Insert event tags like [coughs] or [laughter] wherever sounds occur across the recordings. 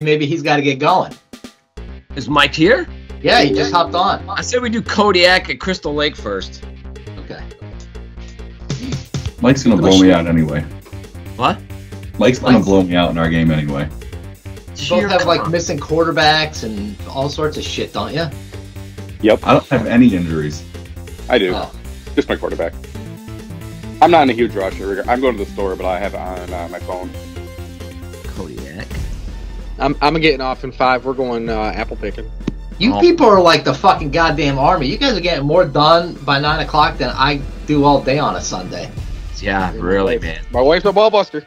maybe he's got to get going. Is Mike here? Yeah, he just hopped on. I said we do Kodiak at Crystal Lake first. Okay. Mike's gonna blow me out anyway. What? Mike's gonna Mike's- blow me out in our game anyway. You both have like missing quarterbacks and all sorts of shit, don't you? Yep, I don't have any injuries. I do. Oh. Just my quarterback. I'm not in a huge rush. I'm going to the store, but I have it on uh, my phone. Kodiak. I'm I'm getting off in five. We're going uh, apple picking. You Oh. people are like the fucking goddamn army. You guys are getting more done by nine o'clock than I do all day on a Sunday. Yeah, really, man. My wife's a ball buster.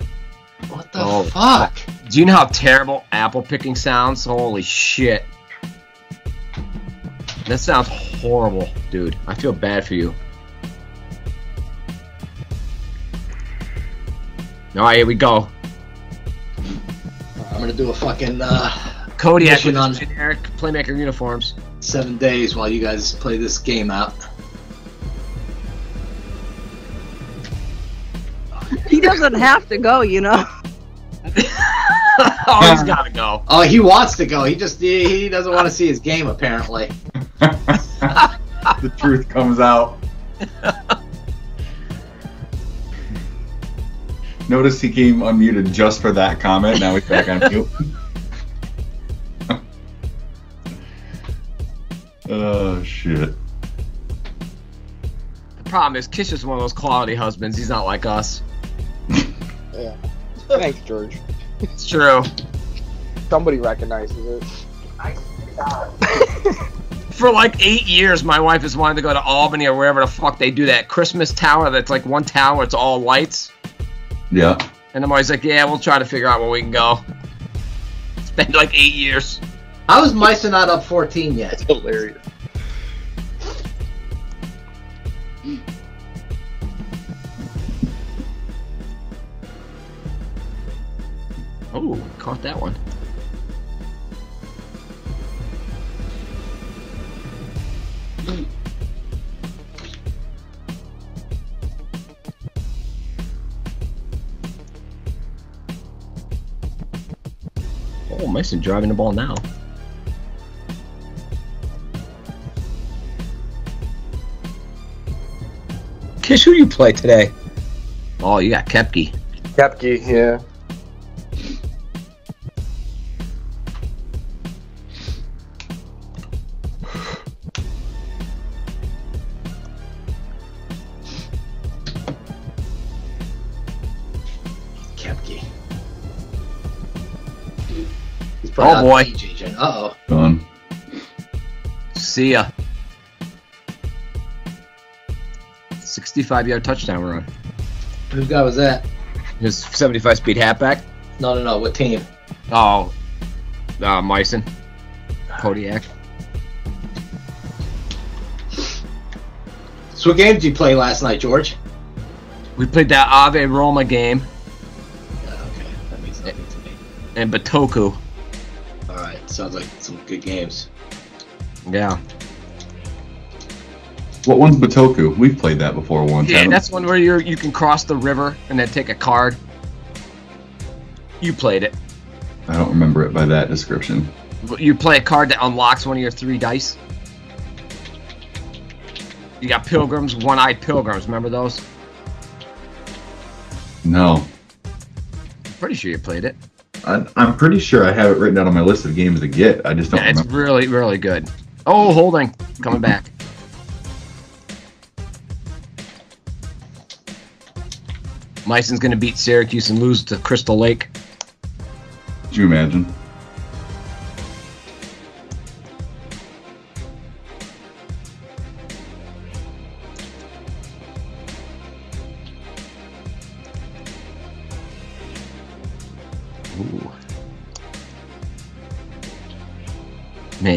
What the Oh. fuck? Do you know how terrible apple picking sounds? Holy shit. That sounds horrible, dude. I feel bad for you. All right, here we go. I'm gonna do a fucking uh, Kodiak with on- generic playmaker uniforms. seven days while you guys play this game out. He doesn't have to go, you know. [laughs] oh, he's gotta go. Oh, he wants to go. He just he, he doesn't want to see his game apparently. [laughs] [laughs] the truth comes out. Notice he came unmuted just for that comment. Now he's back on [laughs] mute. [laughs] oh shit! The problem is, Kish is one of those quality husbands. He's not like us. [laughs] Yeah. Thanks, George. It's true. Somebody recognizes it. For like eight years, my wife has wanted to go to Albany or wherever the fuck they do that Christmas tower that's like one tower, it's all lights. Yeah, And I'm always like, yeah, we'll try to figure out where we can go. It's been like eight years. How is Meister not up 14 yet? Hilarious. Oh, caught that one. Oh, Mason driving the ball now. Kish, who you play today? Oh, you got Kepke. Kepke, yeah. He's Oh, boy. Uh oh. See ya. 65 yard touchdown run. Whose guy was that? His 75 speed halfback. No, no, no. What team? Oh, uh, Myson. Kodiak. So what game did you play last night, George? We played that Ave Roma game okay, that means nothing to me. and Bitoku. All right, sounds like some good games. Yeah. What one's Bitoku? We've played that before once. Yeah, that's one where you you can cross the river and then take a card. You played it. I don't remember it by that description. You play a card that unlocks one of your three dice. You got pilgrims, one-eyed pilgrims. Remember those? No, I'm pretty sure you played it. I, I'm pretty sure I have it written down on my list of games to get. I just don't Yeah, it's remember. really, really good. Oh, holding, coming back. Myson's gonna beat Syracuse and lose to Crystal Lake. Could you imagine?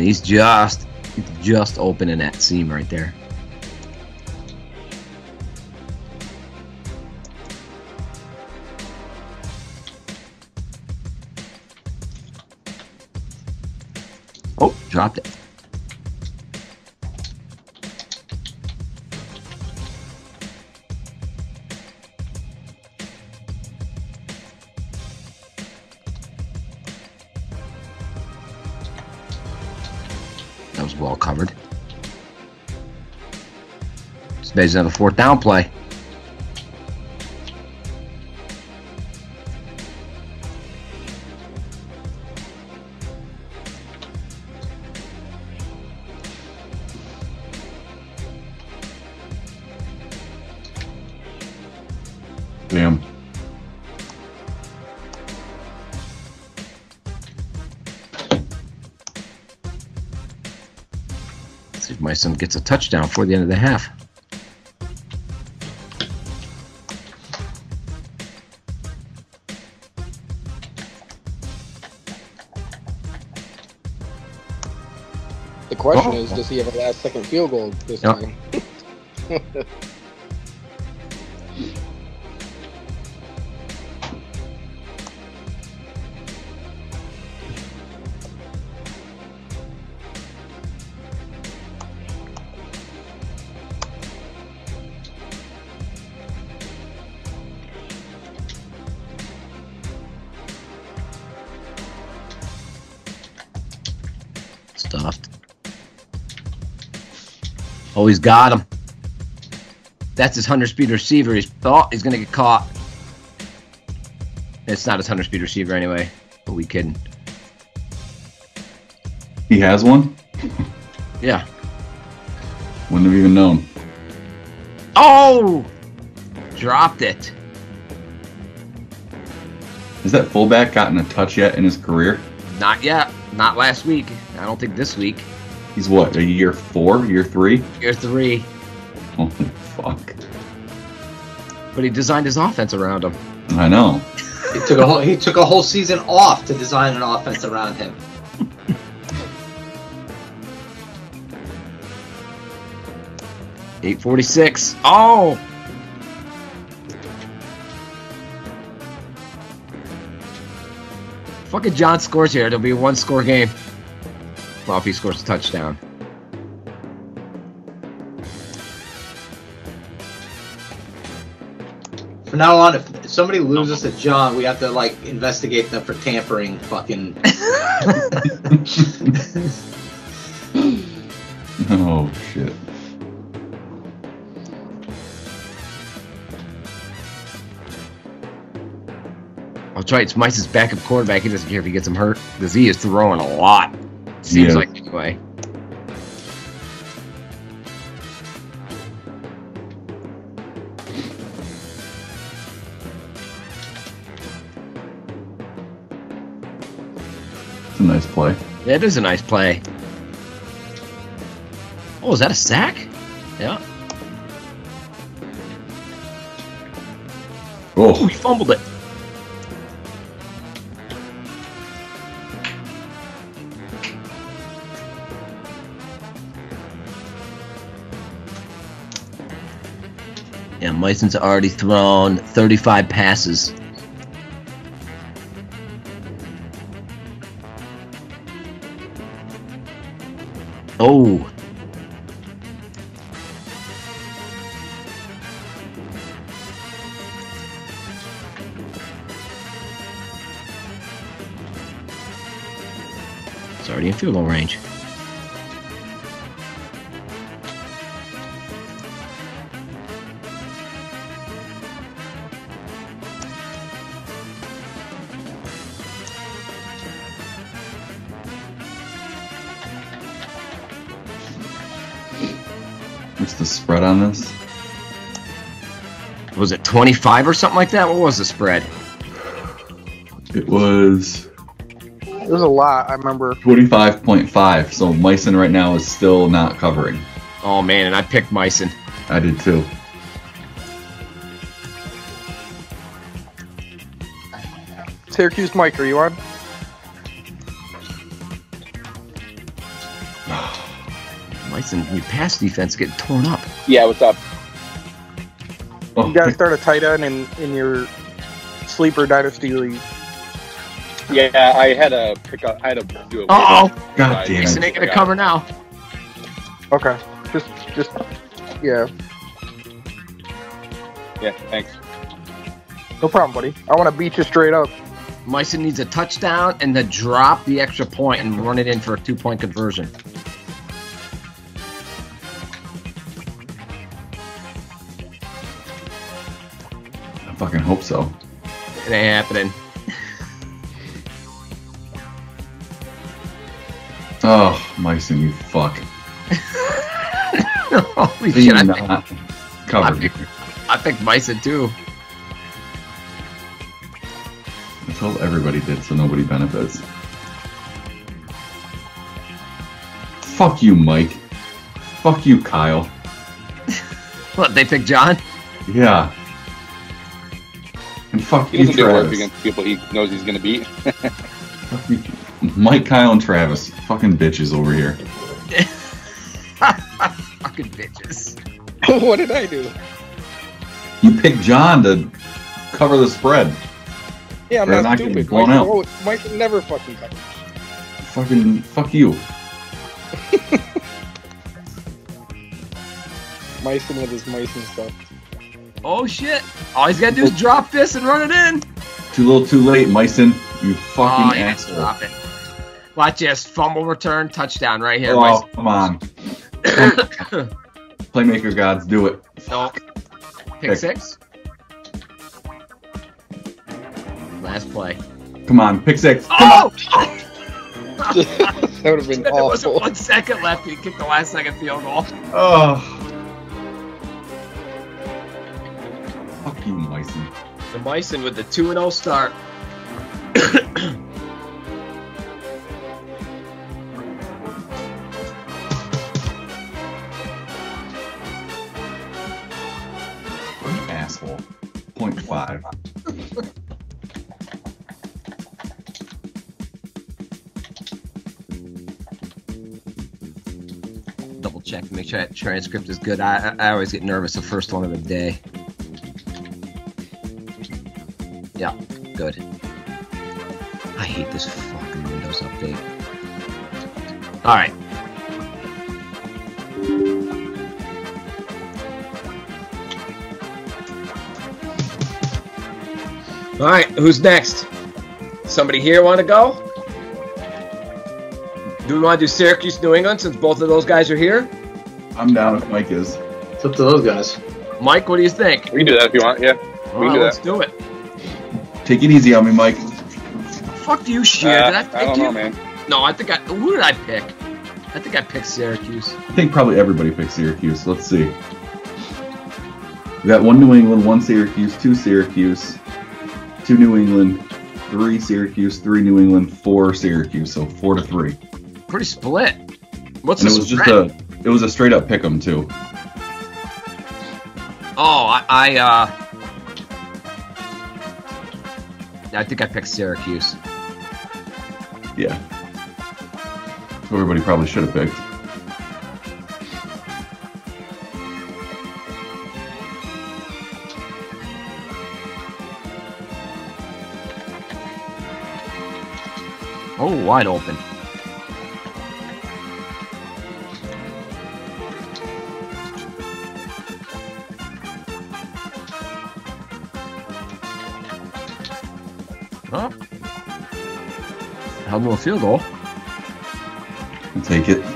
Man, he's just, just opening that seam right there. Oh, dropped it. Spades another fourth down play. Damn. Let's see if my son gets a touchdown before the end of the half. Question is, does he have a last second field goal this Yep. time? [laughs] Oh, he's got him. That's his 100 speed receiver. He's oh, he's gonna get caught. It's not his 100 speed receiver anyway. But we kidding. He has one? Yeah. Wouldn't have even known. Oh! Dropped it. Has that fullback gotten a touch yet in his career? Not yet. Not last week. I don't think this week. He's what, a year four, year three? Year three. Holy fuck. But he designed his offense around him. I know. He took a whole he took a whole season off to design an offense around him. Eight forty six. Oh! Fucking John scores here. It'll be a one score game. Well, scores a touchdown. From now on, if somebody loses to John, we have to like investigate them for tampering. Fucking. [laughs] Oh shit. I'll try. It's Mice's backup quarterback. He doesn't care if he gets him hurt because he is throwing a lot. Seems Yeah. like anyway. It's a nice play. That is a nice play. Oh, is that a sack? Yeah. Oh, Oh, he fumbled it. Mason's already thrown 35 passes. Oh. It's already in field goal range. 25 or something like that? What was the spread? It was It was a lot. I remember. 25.5. So Myson right now is still not covering. Oh man, and I picked Myson. I did too. Syracuse Mike, are you on? [sighs] Myson, your pass defense getting torn up. Yeah, what's up? You got to start a tight end in in your sleeper dynasty league. Yeah, I had to pick up. I had to do it. Uh oh, God damn Mason it. ain't gonna cover now. Okay. Just just yeah. Yeah, thanks. No problem, buddy. I want to beat you straight up. Myson needs a touchdown and then drop the extra point and run it in for a two point conversion. Fucking hope so. It ain't happening. Oh, Myson, you fuck. [laughs] Holy Do shit, I think, not cover me. I think Myson too. I told everybody did, so nobody benefits. Fuck you, Mike. Fuck you, Kyle. What, they picked John? Yeah. And fuck He you, doesn't do work against people he knows he's gonna beat. Fuck you. Mike, Kyle, and Travis. Fucking bitches over here. [laughs] Fucking bitches. [laughs] what did I do? You picked John to cover the spread. Yeah, I'm They're not, not stupid. blown Mike, out. Mike never fucking covers. Fucking fuck you. [laughs] Myson with his mice and stuff. Oh shit. All he's gotta do is drop this and run it in. Too little, too late, Myson. You fucking oh, yeah, asshole. drop it. Watch this. Fumble return, touchdown right here. Oh, come on. [coughs] Playmaker gods, do it. Nope. Pick Pick. six. Last play. Come on, pick six. Come Oh! [laughs] that would have been [laughs] there was awful. one second left. He kicked the last second field goal. Oh. Fuck you, Myson. The Bison with the 2 0 start. Asshole. Point five. Double check make sure that transcript is good. I, I I always get nervous the first one of the day. Yeah, good. I hate this fucking Windows update. Alright. Alright, who's next? Somebody here want to go? Do we want to do Syracuse, New England, since both of those guys are here? I'm down if Mike is. It's up to those guys. Mike, what do you think? We can do that if you want. Yeah. All We right, can do let's that. do it. Take it easy on me, Mike. Fuck you, shit. Uh, did I pick I don't you? know, man. No, I think I. Who did I pick? I think I picked Syracuse. I think probably everybody picked Syracuse. Let's see. We got one New England, one Syracuse, two Syracuse, two New England, three Syracuse, three New England, four Syracuse. So four to three. Pretty split. What's And the it was just a it was a straight up pick 'em too. Oh, I, I uh. I think I picked Syracuse. Yeah. Who everybody probably should have picked. Oh, wide open. Held him to a field goal. I'll take it.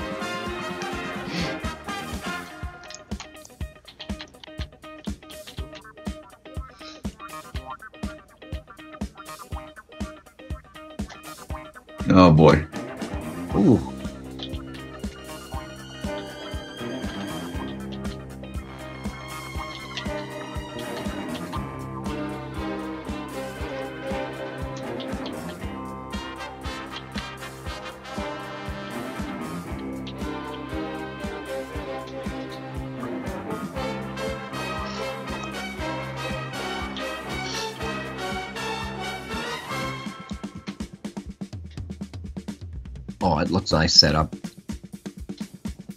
It looks nice setup.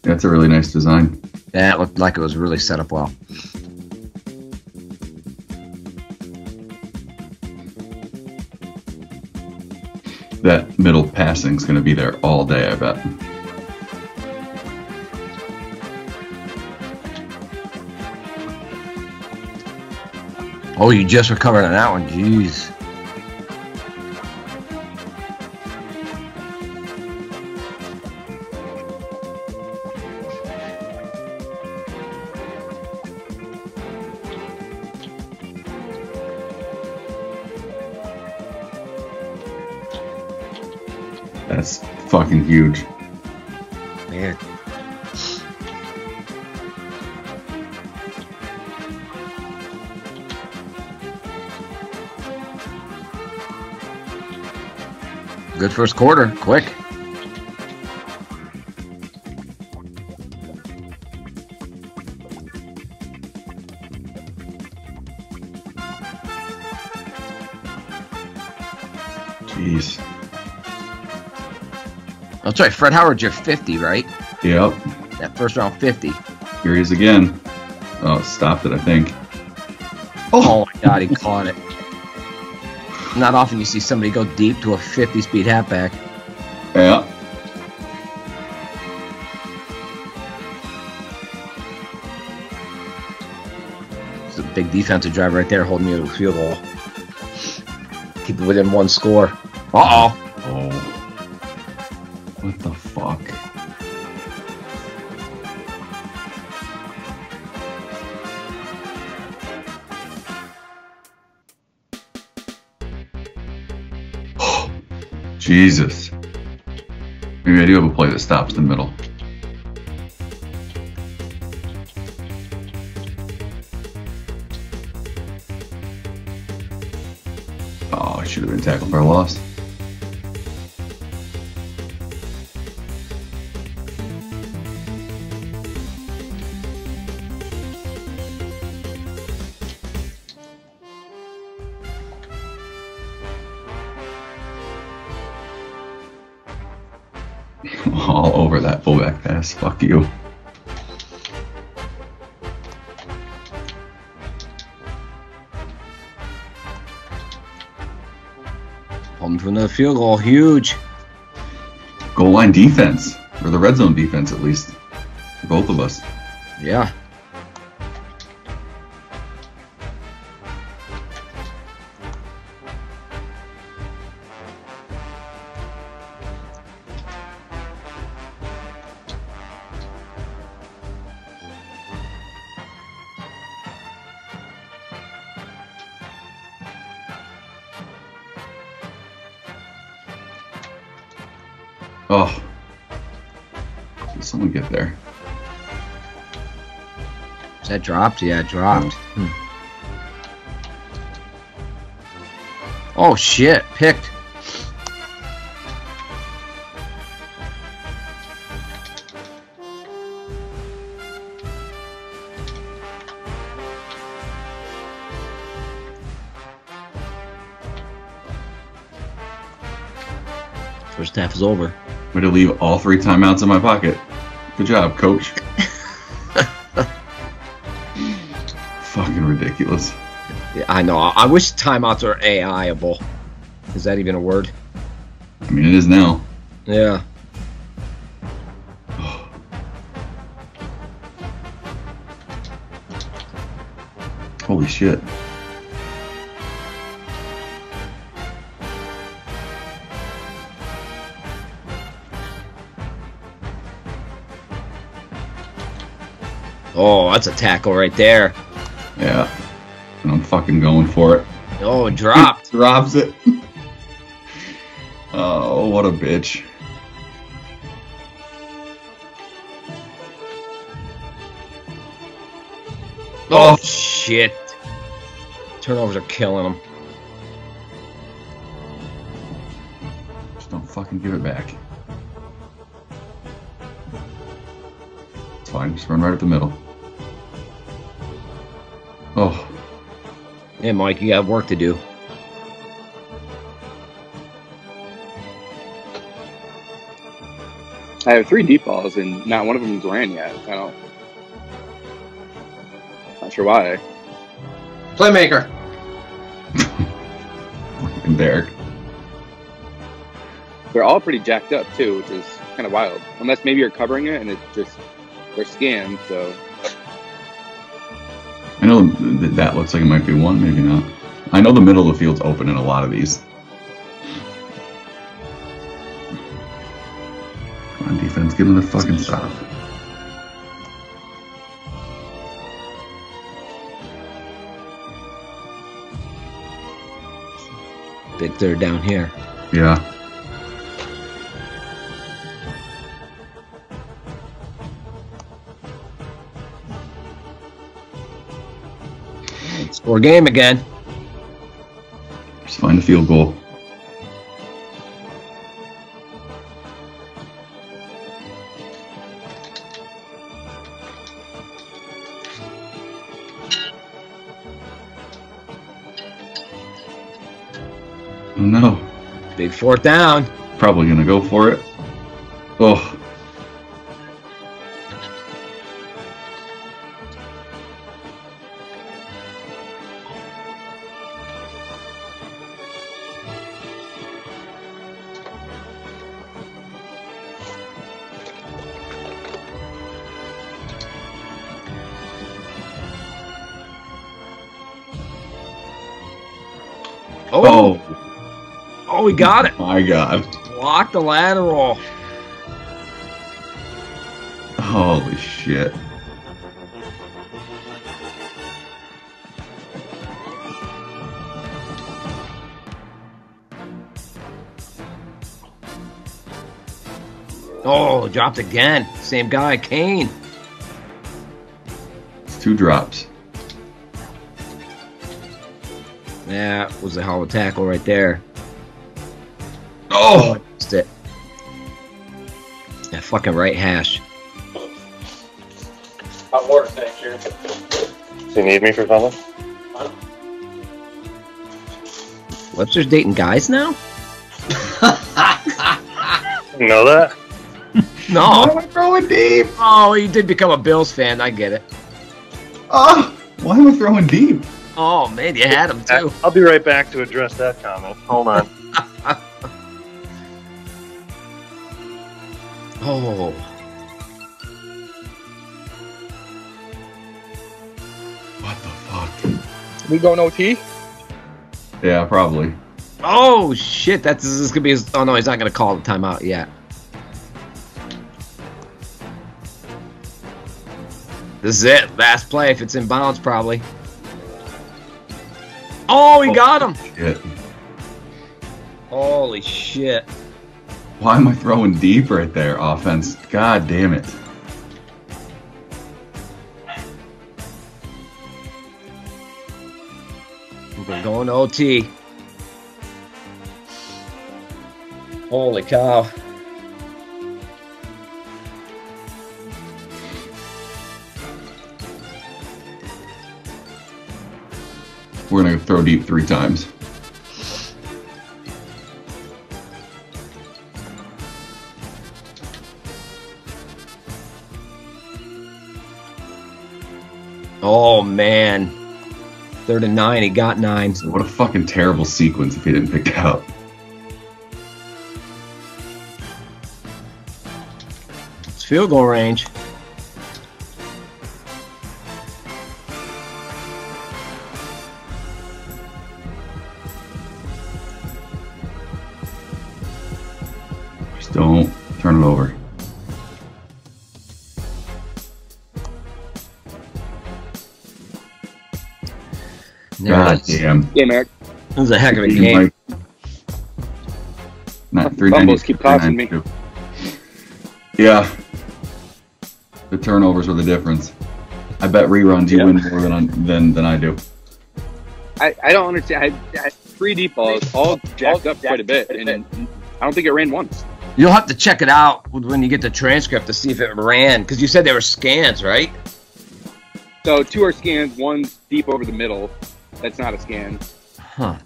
That's a really nice design. Yeah, it looked like it was really set up well. That middle passing's gonna be there all day, I bet. Oh, you just recovered on that one. Jeez. First quarter. Quick. Jeez. That's right. Fred Howard, you're 50, right? Yep. That first round 50. Here he is again. Oh, stopped it, I think. Oh my god, he caught it. Not often you see somebody go deep to a 50 speed halfback. Yeah. It's a big defensive drive right there holding you to a field goal. Keep it within one score. Uh oh. Jesus. Maybe I do have a play that stops the middle. Oh, I should have been tackled for a loss. Field goal. Huge. Goal line defense, or the red zone defense at least. Both of us. Yeah. Is dropped? Yeah, it dropped. Hmm. Oh shit, picked. First half is over. Way to leave all three timeouts in my pocket. Good job, coach. Ridiculous. Yeah, I know. I wish timeouts are AIable. Is that even a word? I mean, it is now. Yeah. [sighs] Holy shit. Oh, that's a tackle right there. Yeah. Fucking going for it. Oh, it dropped. [laughs] Drops it. oh, what a bitch. Oh, oh. shit. Turnovers are killing them. Just don't fucking give it back. It's fine. Just run right up the middle. Yeah, Mike, you got work to do. I have three deep balls and not one of them them's ran yet. I don't. Not sure why. Playmaker. [laughs] and Derek. They're all pretty jacked up too, which is kind of wild. Unless maybe you're covering it and it's just they're scanned. So I know that that looks like it might be one, maybe not. I know the middle of the field's open in a lot of these. Come on, defense, get him the fucking stop. Big third down here. Yeah. Score game again. Just find a field goal. Oh no. Big fourth down. Probably gonna go for it. Oh, we got it. my god. Block the lateral. Holy shit. Oh, dropped again. Same guy, Kane. It's two drops. That was a hell of a tackle right there. Oh! oh missed it. That fucking right hash. Hot water, thank you. Do you need me for something? Webster's dating guys now? You know that? Why [laughs] am No. I throwing deep? Oh, he did become a Bills fan. I get it. Oh! Why am I throwing deep? Oh man, you had him too. I'll be right back to address that comment. Hold on. We going OT? Yeah, probably. oh shit! That's this is gonna be. His, oh no, he's not gonna call the timeout yet. This is it. Last play. If it's in bounds, probably. Oh, he oh, got him. Shit. Holy shit! Why am I throwing deep right there, offense? God damn it. We're going OT. Holy cow! We're gonna throw deep three times. Third and nine. He got nine. What a fucking terrible sequence if he didn't pick it up. It's field goal range. Game, Eric. It was a heck of a game. Not Fumbles keep costing me. Yeah. The turnovers were the difference. I bet reruns you Yeah. win more than, than than I do. I, I don't understand. I, I, three deep balls, all jacked up quite a bit, and I don't think it ran once. You'll have to check it out when you get the transcript to see if it ran, because you said they were scans, right? So two are scans, one's deep over the middle. That's not a scan. Huh.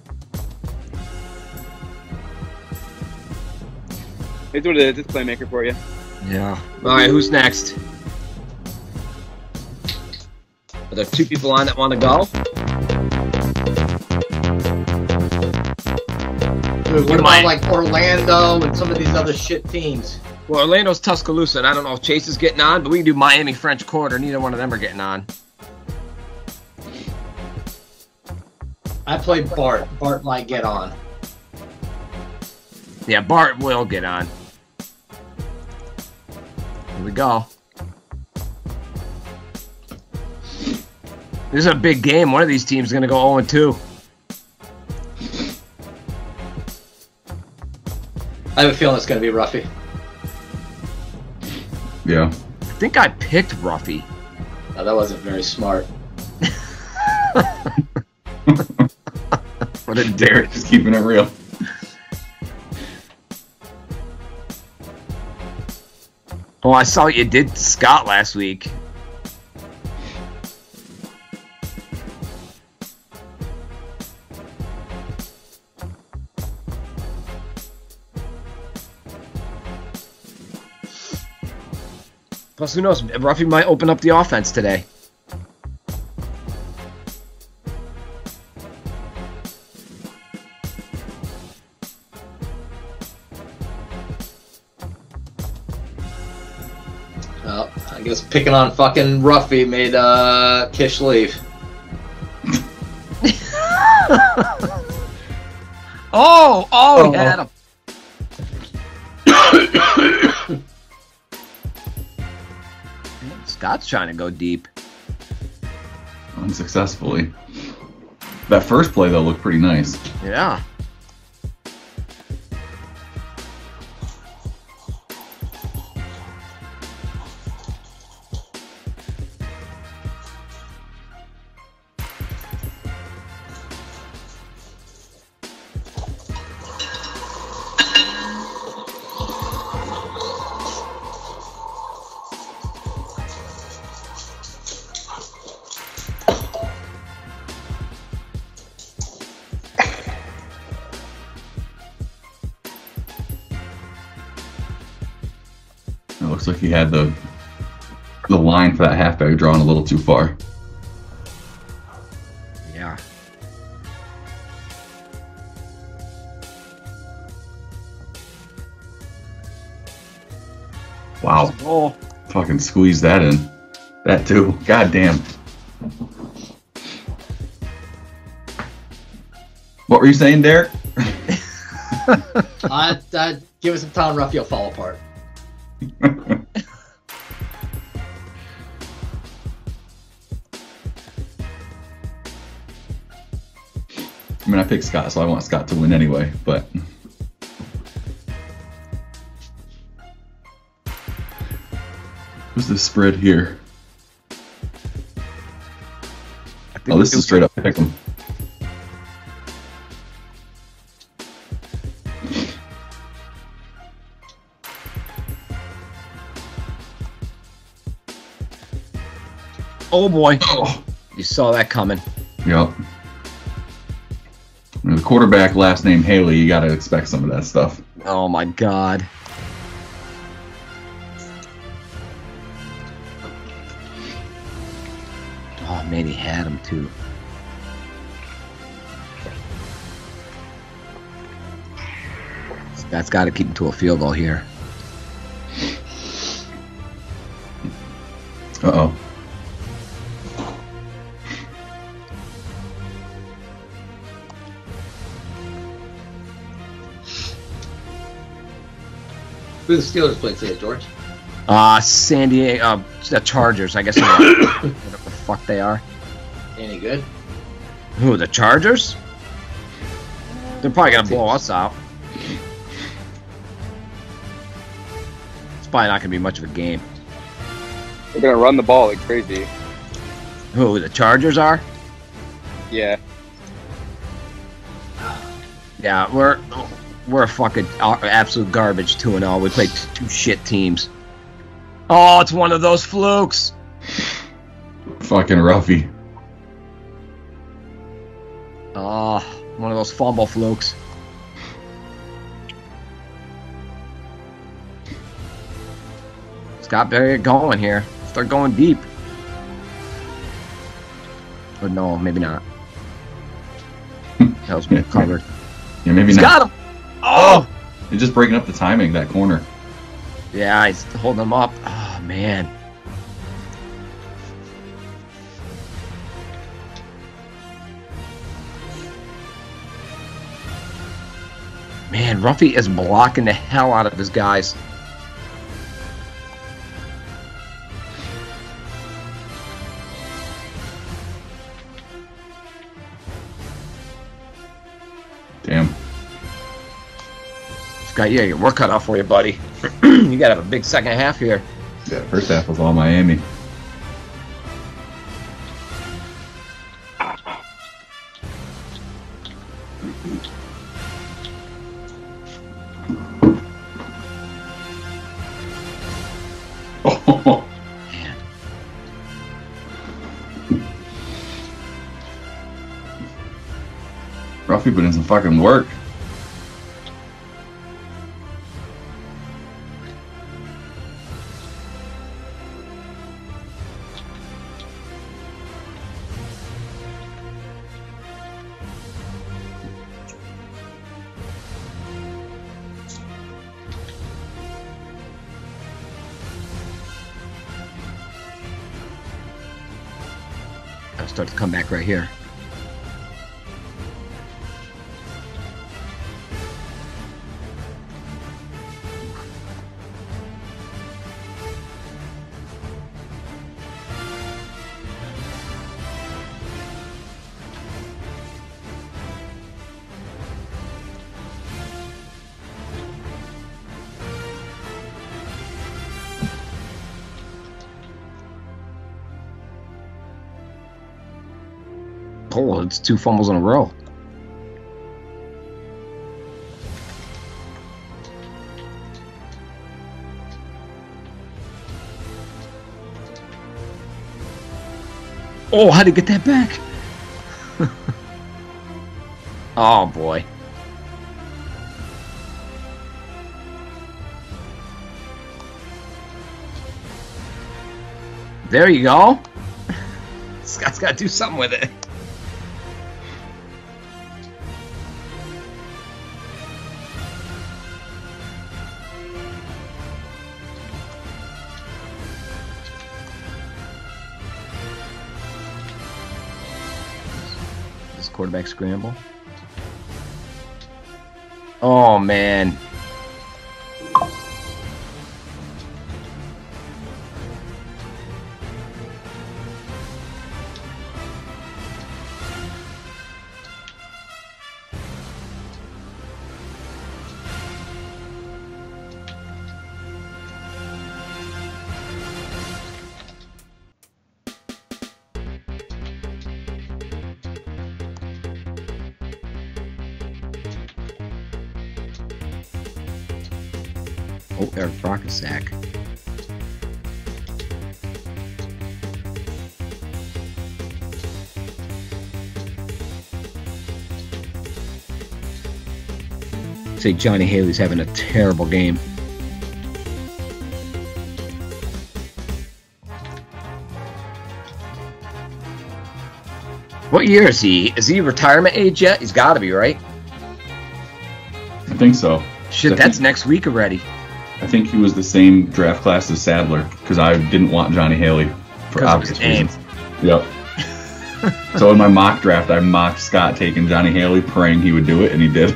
It's what it is. It's playmaker for you. Yeah. All right, who's next? Are there two people on that want to go? Dude, what about like Orlando and some of these other shit teams? Well, Orlando's Tuscaloosa, and I don't know if Chase is getting on, but we can do Miami French Quarter. Neither one of them are getting on. I played Bart. Bart might get on. Yeah, Bart will get on. Here we go. This is a big game. One of these teams is going to go 0 2. I have a feeling it's going to be Ruffy. Yeah. I think I picked Ruffy. No, that wasn't very smart. [laughs] What a Derek just keeping it real. Oh, I saw you did Scott last week. Plus, who knows? Ruffy might open up the offense today. Picking on fucking Ruffy made uh, Kish leave. [laughs] Oh, oh, he Oh. had him. [coughs] Scott's trying to go deep. Unsuccessfully. That first play, though, looked pretty nice. Yeah. Had the the line for that halfback drawn a little too far. Yeah. Wow. Fucking squeeze that in. That too. God damn. What were you saying, Derek? I, [laughs] I uh, uh, give it some time, Ruffy will fall apart. [laughs] mean, I picked Scott, so I want Scott to win anyway, but. What's the spread here? Oh, this is straight up pick 'em. Oh boy. Oh, You saw that coming. yep. Quarterback, last name Haley, you gotta expect some of that stuff. Oh my god. Oh man, he had him too. That's got to keep him to a field goal here. Who the Steelers played today, George? Uh, San Diego, uh, the Chargers, I guess. they are. [coughs] Whatever the fuck they are. Any good? Who, the Chargers? They're probably gonna blow us out. It's probably not gonna be much of a game. They're gonna run the ball like crazy. Who, the Chargers are? Yeah. Yeah, we're we're a fucking uh, absolute garbage two and all. We played two shit teams. Oh, it's one of those flukes. Fucking Ruffy. Oh, one of those fumble flukes. Scott Barry going here. Start going deep. Or no, maybe not. [laughs] That was covered. Yeah, maybe He's not. You're just breaking up the timing, that corner. yeah, he's holding him up. Oh man. Man, Ruffy is blocking the hell out of his guys. got yeah, your work cut out for you, buddy. [clears throat] you got to have a big second half here. Yeah, first half was all Miami. roughie but did some fucking work. Right here. It's two fumbles in a row. Oh, how'd he get that back? [laughs] oh boy. There you go. [laughs] Scott's got to do something with it. Quarterback scramble. Oh man. Oh, Eric Brock sack. Say Johnny Haley's having a terrible game. What year is he? Is he retirement age yet? He's got to be, right? I think so. Shit, that's next week already. I think he was the same draft class as Sadler because I didn't want Johnny Haley for obvious reasons. Yep. [laughs] so in my mock draft, I mocked Scott taking Johnny Haley, praying he would do it, and he did. [laughs]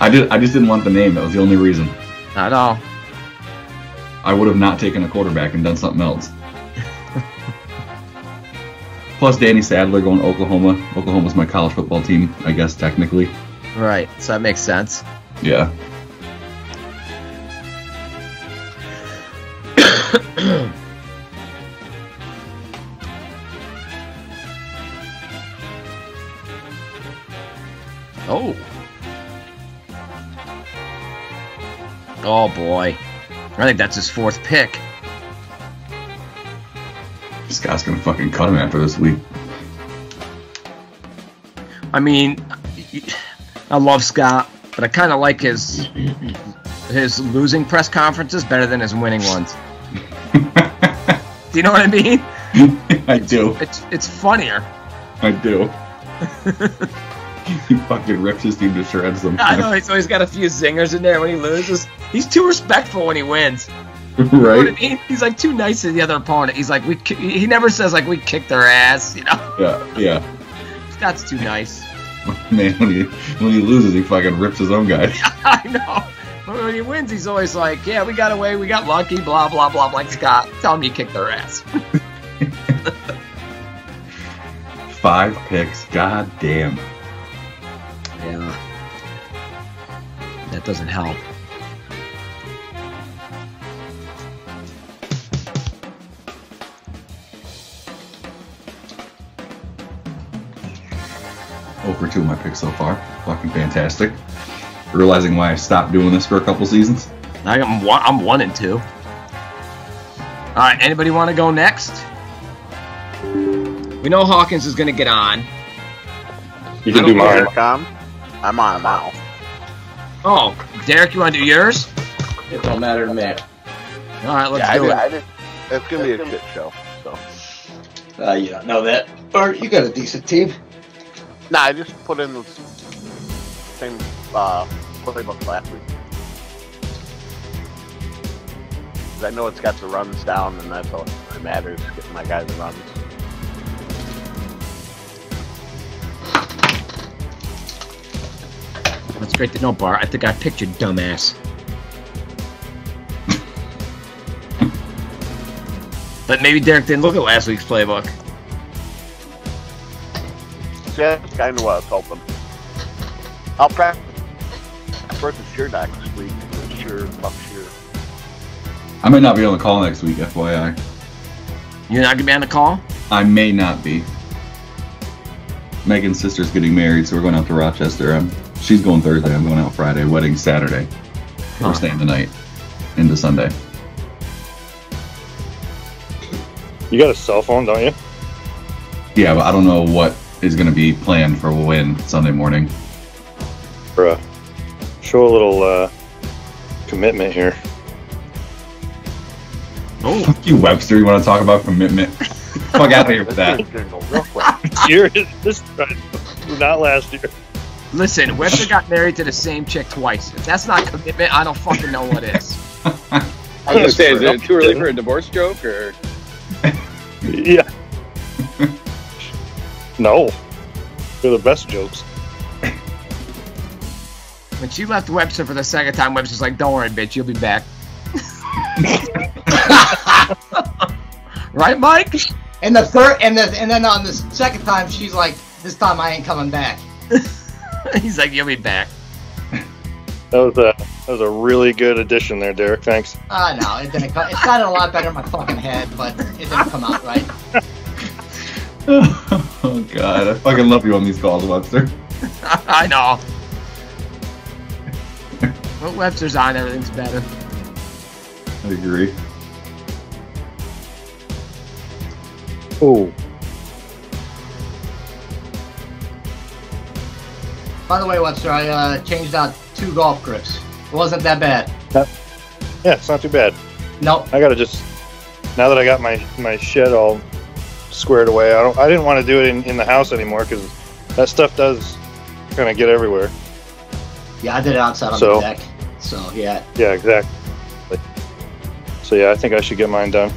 I did. I just didn't want the name. That was the only reason. Not at all. I would have not taken a quarterback and done something else. [laughs] Plus, Danny Sadler going to Oklahoma. Oklahoma's my college football team, I guess technically. Right, so that makes sense. Yeah. Think that's his fourth pick. Scott's gonna fucking cut him after this week. I mean, I love Scott, but I kind of like his his losing press conferences better than his winning ones. [laughs] Do you know what I mean? I do. It's it's funnier. I do. [laughs] he fucking rips his team to shreds I sometimes. know he's always got a few zingers in there when he loses. He's too respectful when he wins. [laughs] You know what I right? mean? He's like too nice to the other opponent. He's like we. He never says like we kicked their ass. You know, Yeah, yeah. [laughs] Scott's too nice. [laughs] Man, when he when he loses, he fucking rips his own guy. I know. But when he wins, he's always like, "Yeah, we got away, we got lucky, blah blah blah." Like Scott, tell him you kicked their ass. Five picks. God damn. Yeah, that doesn't help. Over two of my picks so far. Fucking fantastic. Realizing why I stopped doing this for a couple seasons. I- I'm one. I'm one and two. All right. Anybody want to go next? We know Hawkins is going to get on. You can do mine. Com. I'm on it now. Oh, Derek, you want to do yours? It don't matter to me. All right, let's yeah, I do did, it. I did. It's gonna be a shit show. So. Uh, you don't know that. Or you got a decent team. Nah, I just put in the same uh, playbook last week. 'Cause I know it's got the runs down, and that's all that matters. Getting my guys the runs. That's great to know, Bar. I think I picked your dumbass. but maybe Derek didn't look at last week's playbook. See, that's kind of what I was hoping. I'll practice versus Sheer next week. Sure, fuck Sheer. I might not be on the call next week, FYI. You're not gonna be on the call? I may not be. Megan's sister's getting married, so we're going out to Rochester. Um, she's going Thursday. I'm going out Friday. Wedding Saturday. Huh. We're staying the night into Sunday. You got a cell phone, don't you? Yeah, but I don't know what is going to be planned for when Sunday morning. Bruh. Show a little uh, commitment here. Oh, Fuck [laughs] you, Webster. You want to talk about commitment? [laughs] Fuck out of here with that. Jingle real quick. Year this [laughs] not last year. listen, Webster got married to the same chick twice. If that's not commitment, I don't fucking know what is. I was gonna say, is it too early for a divorce joke or? Yeah. No. They're the best jokes. When she left Webster for the second time, Webster's like, "Don't worry, bitch, you'll be back." [laughs] right, Mike? And the third, and the, and then on the second time, she's like, "This time I ain't coming back." [laughs] He's like, "You'll be back." That was a that was a really good addition there, Derek. Thanks. Ah, no, it didn't. Come, it sounded a lot better in my fucking head, but it didn't come out right. [laughs] [laughs] oh god, I fucking love you on these calls, Webster. [laughs] I know. When Webster's on, everything's better. I agree. Oh. By the way, Webster, I uh, changed out two golf grips. It wasn't that bad. Yeah, it's not too bad. Nope. I gotta just now that I got my my shed all squared away. I don't. I didn't want to do it in, in the house anymore because that stuff does kind of get everywhere. Yeah, I did it outside on So- the deck. So yeah, Yeah, exactly. So yeah, I think I should get mine done.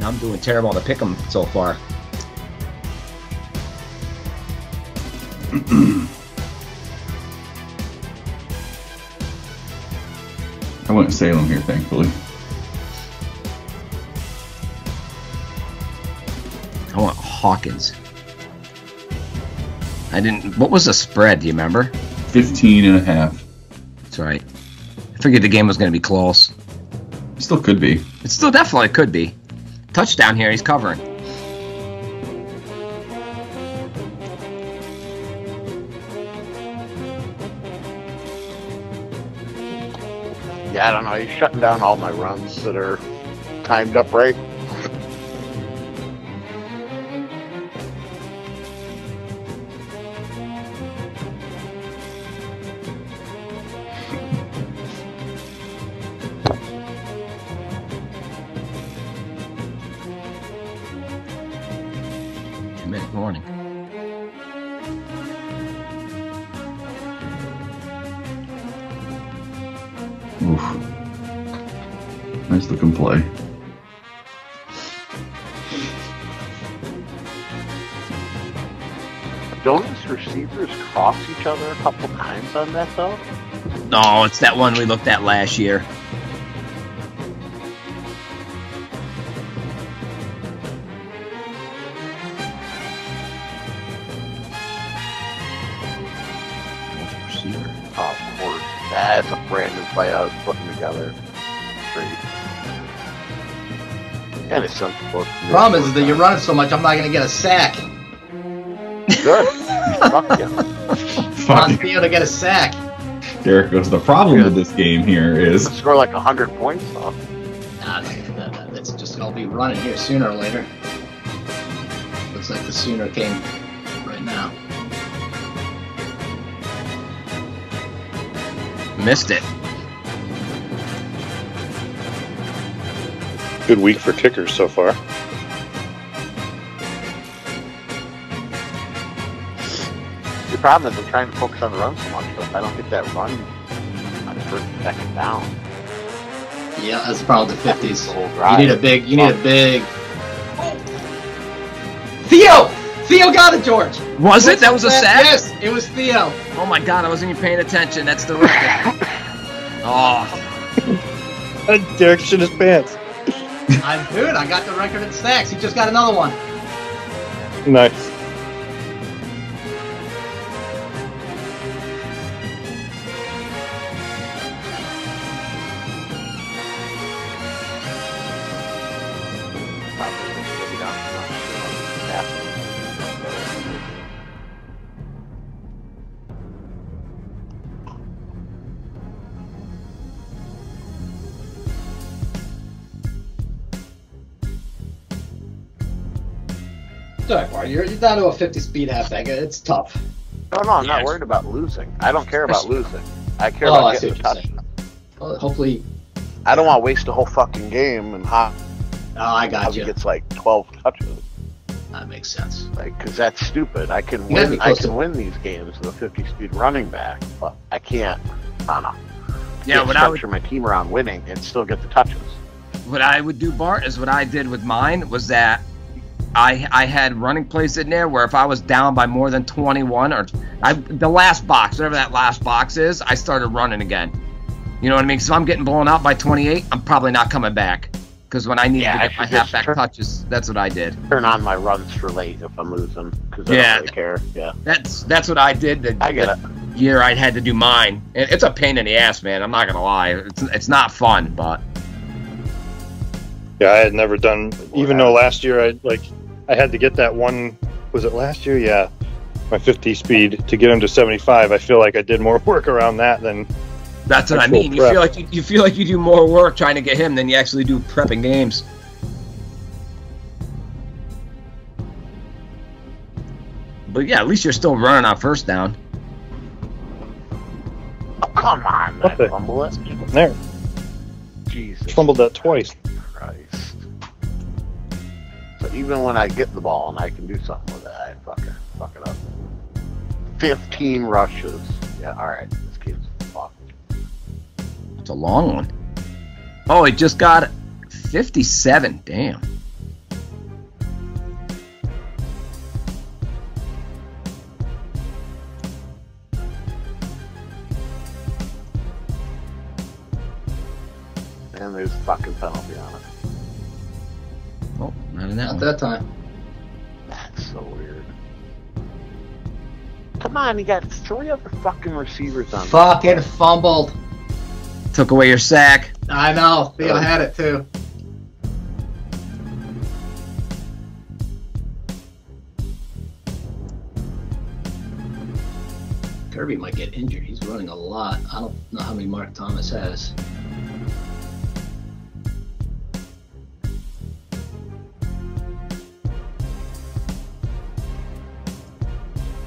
Now I'm doing terrible to pick them so far. [clears throat] I went Salem here, thankfully. I want Hawkins. I didn't. What was the spread? Do you remember? 15 and a half. That's right. I figured the game was going to be close. It still could be. It still definitely could be. Touchdown here. He's covering. Yeah, I don't know. He's shutting down all my runs that are timed up right. On that though? Oh, it's that one we looked at last year. Receiver. Oh, of course. That's a brand new play I was putting together. Great. And it's something supposed to. Problem is that you're running so much, I'm not gonna get a sack. Good. Fuck yeah. On Fuck. field to get a sack. Derek goes. The problem with this game here is Score like 100 points, though. Nah, that, that, that, that's just gonna be running here sooner or later. Looks like the sooner came right now. Missed it. Good week for kickers so far. Problem is I'm trying to focus on the run so much, but if I don't get that run on the first and second down, Yeah, that's probably the 50s. the whole You need a big, you need a big. Theo! Theo got it, George! Was it? That was a sack? Yes, it was Theo. Oh my god, I wasn't even paying attention. That's the record. [laughs] oh, Derek shit his pants. I'm good. I got the record in sacks. He just got another one. Nice. Sorry, Marty. You're, you're down to a 50 speed halfback. It's tough. No, no, I'm Yeah. not worried about losing. I don't care about [laughs] losing. I care Oh, about I getting what the touchdown. Well, hopefully. I don't want to waste a whole fucking game and how Oh, I got Hobby you. gets like 12 touches. That makes sense. Like, because that's stupid. I can You win. I can to- win these games with a 50 speed running back, but I can't. I don't know. yeah. Can't I would structure my team around winning and still get the touches. what I would do, Bart, is what I did with mine was that I I had running plays in there where if I was down by more than 21 or I the last box, whatever that last box is, I started running again. You know what I mean? So I'm getting blown out by 28. I'm probably not coming back because when I need Yeah, to I my should halfback turn- touches, that's what I did. Turn on my runs for late if I'm losing because I Yeah. don't really care. Yeah, That's that's what I did. The, I get the it. year I had to do mine. And It's a pain in the ass, man. I'm not gonna lie. It's it's not fun, but Yeah, I had never done. Even though last year I like, I had to get that one. Was it last year? Yeah, my 50 speed to get him to 75. I feel like I did more [laughs] work around that than that's what I Actual mean. You prep. feel like you, you feel like you do more work trying to get him than you actually do prepping games. But yeah, at least you're still running on first down. Oh, come on, What I the- fumble it. there. Jesus Fumbled that twice. Even when I get the ball and I can do something with it, I fuck it, fuck it up. 15 rushes. Yeah, all right. This game's fucked. It's a long one. Oh, it just got 57. Damn. And there's fucking penalty on it. Not in that Not one. that time. That's so weird. Come on, you got three other fucking receivers on. Fucking fumbled. Took away your sack. I know. Theo had it too. Kirby might get injured. He's running a lot. I don't know how many Mark Thomas has.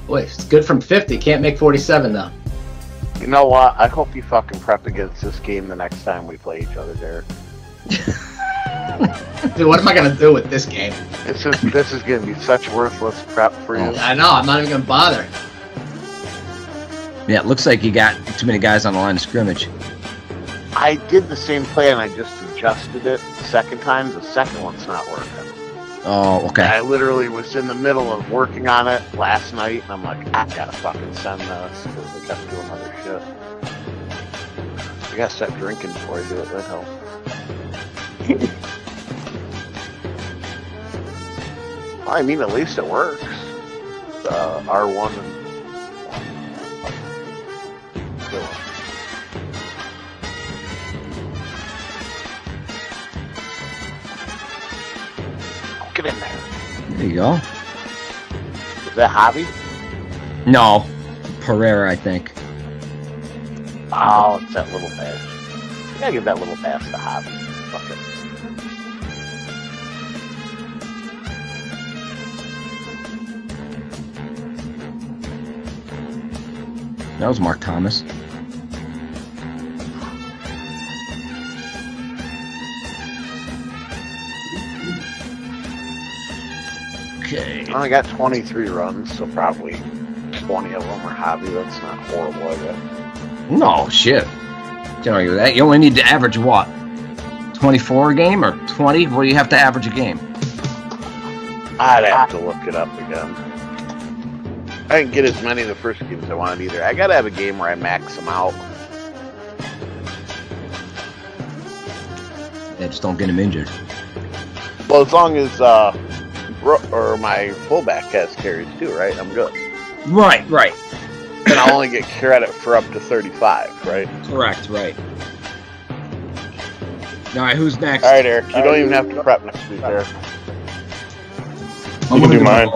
Boy, it's good from 50. Can't make 47 though. You know what? I hope you fucking prep against this game the next time we play each other, Derek. [laughs] Dude, what am I gonna do with this game? This is this is gonna be such worthless prep for you. I know. I'm not even gonna bother. Yeah, it looks like you got too many guys on the line of scrimmage. I did the same play and I just adjusted it the second time. The second one's not working. Oh, okay. I literally was in the middle of working on it last night, and I'm like, I gotta fucking send this because I gotta do another shit. I gotta stop drinking before I do it. That helps. [laughs] I mean, at least it works. The R1 you go. Is that hobby? No, Pereira, I think. Oh, it's that little bass. You gotta give that little bass the hobby. Fuck it. That was Mark Thomas. Okay. I only got 23 runs, so probably 20 of them are hobby. That's not horrible, I guess. No, shit. Argue with that. You only need to average what? 24 a game or 20? What do you have to average a game? I'd have to look it up again. I didn't get as many of the first games I wanted either. I gotta have a game where I max them out. Yeah, just don't get him injured. Well, as long as uh, or my fullback has carries too, right? I'm good. Right, right. And I'll only get credit for up to 35, right? Correct, right. All right, who's next? All right, Eric. You don't even have to prep next week, Eric. I'm You can gonna do mine.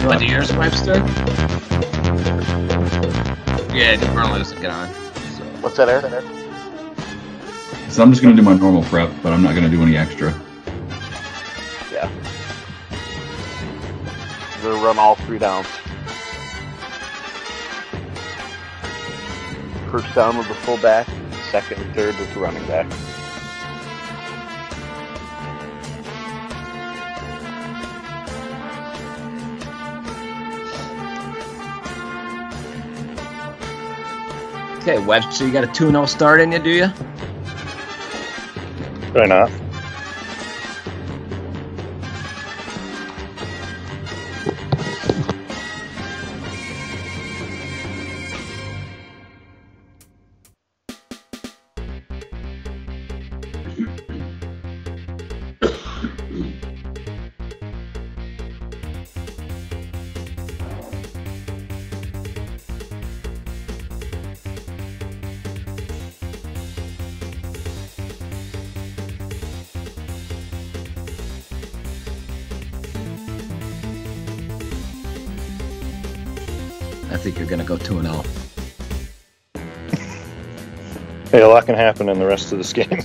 You want to do yours, Webster? Yeah, Verlin doesn't get on. So. What's that, Eric? So I'm just gonna do my normal prep, but I'm not gonna do any extra. We're gonna run all three downs. First down with the fullback, second and third with the running back. Okay, Webster, you got a 2 0 start in you, do you? Why not? Rest of this game.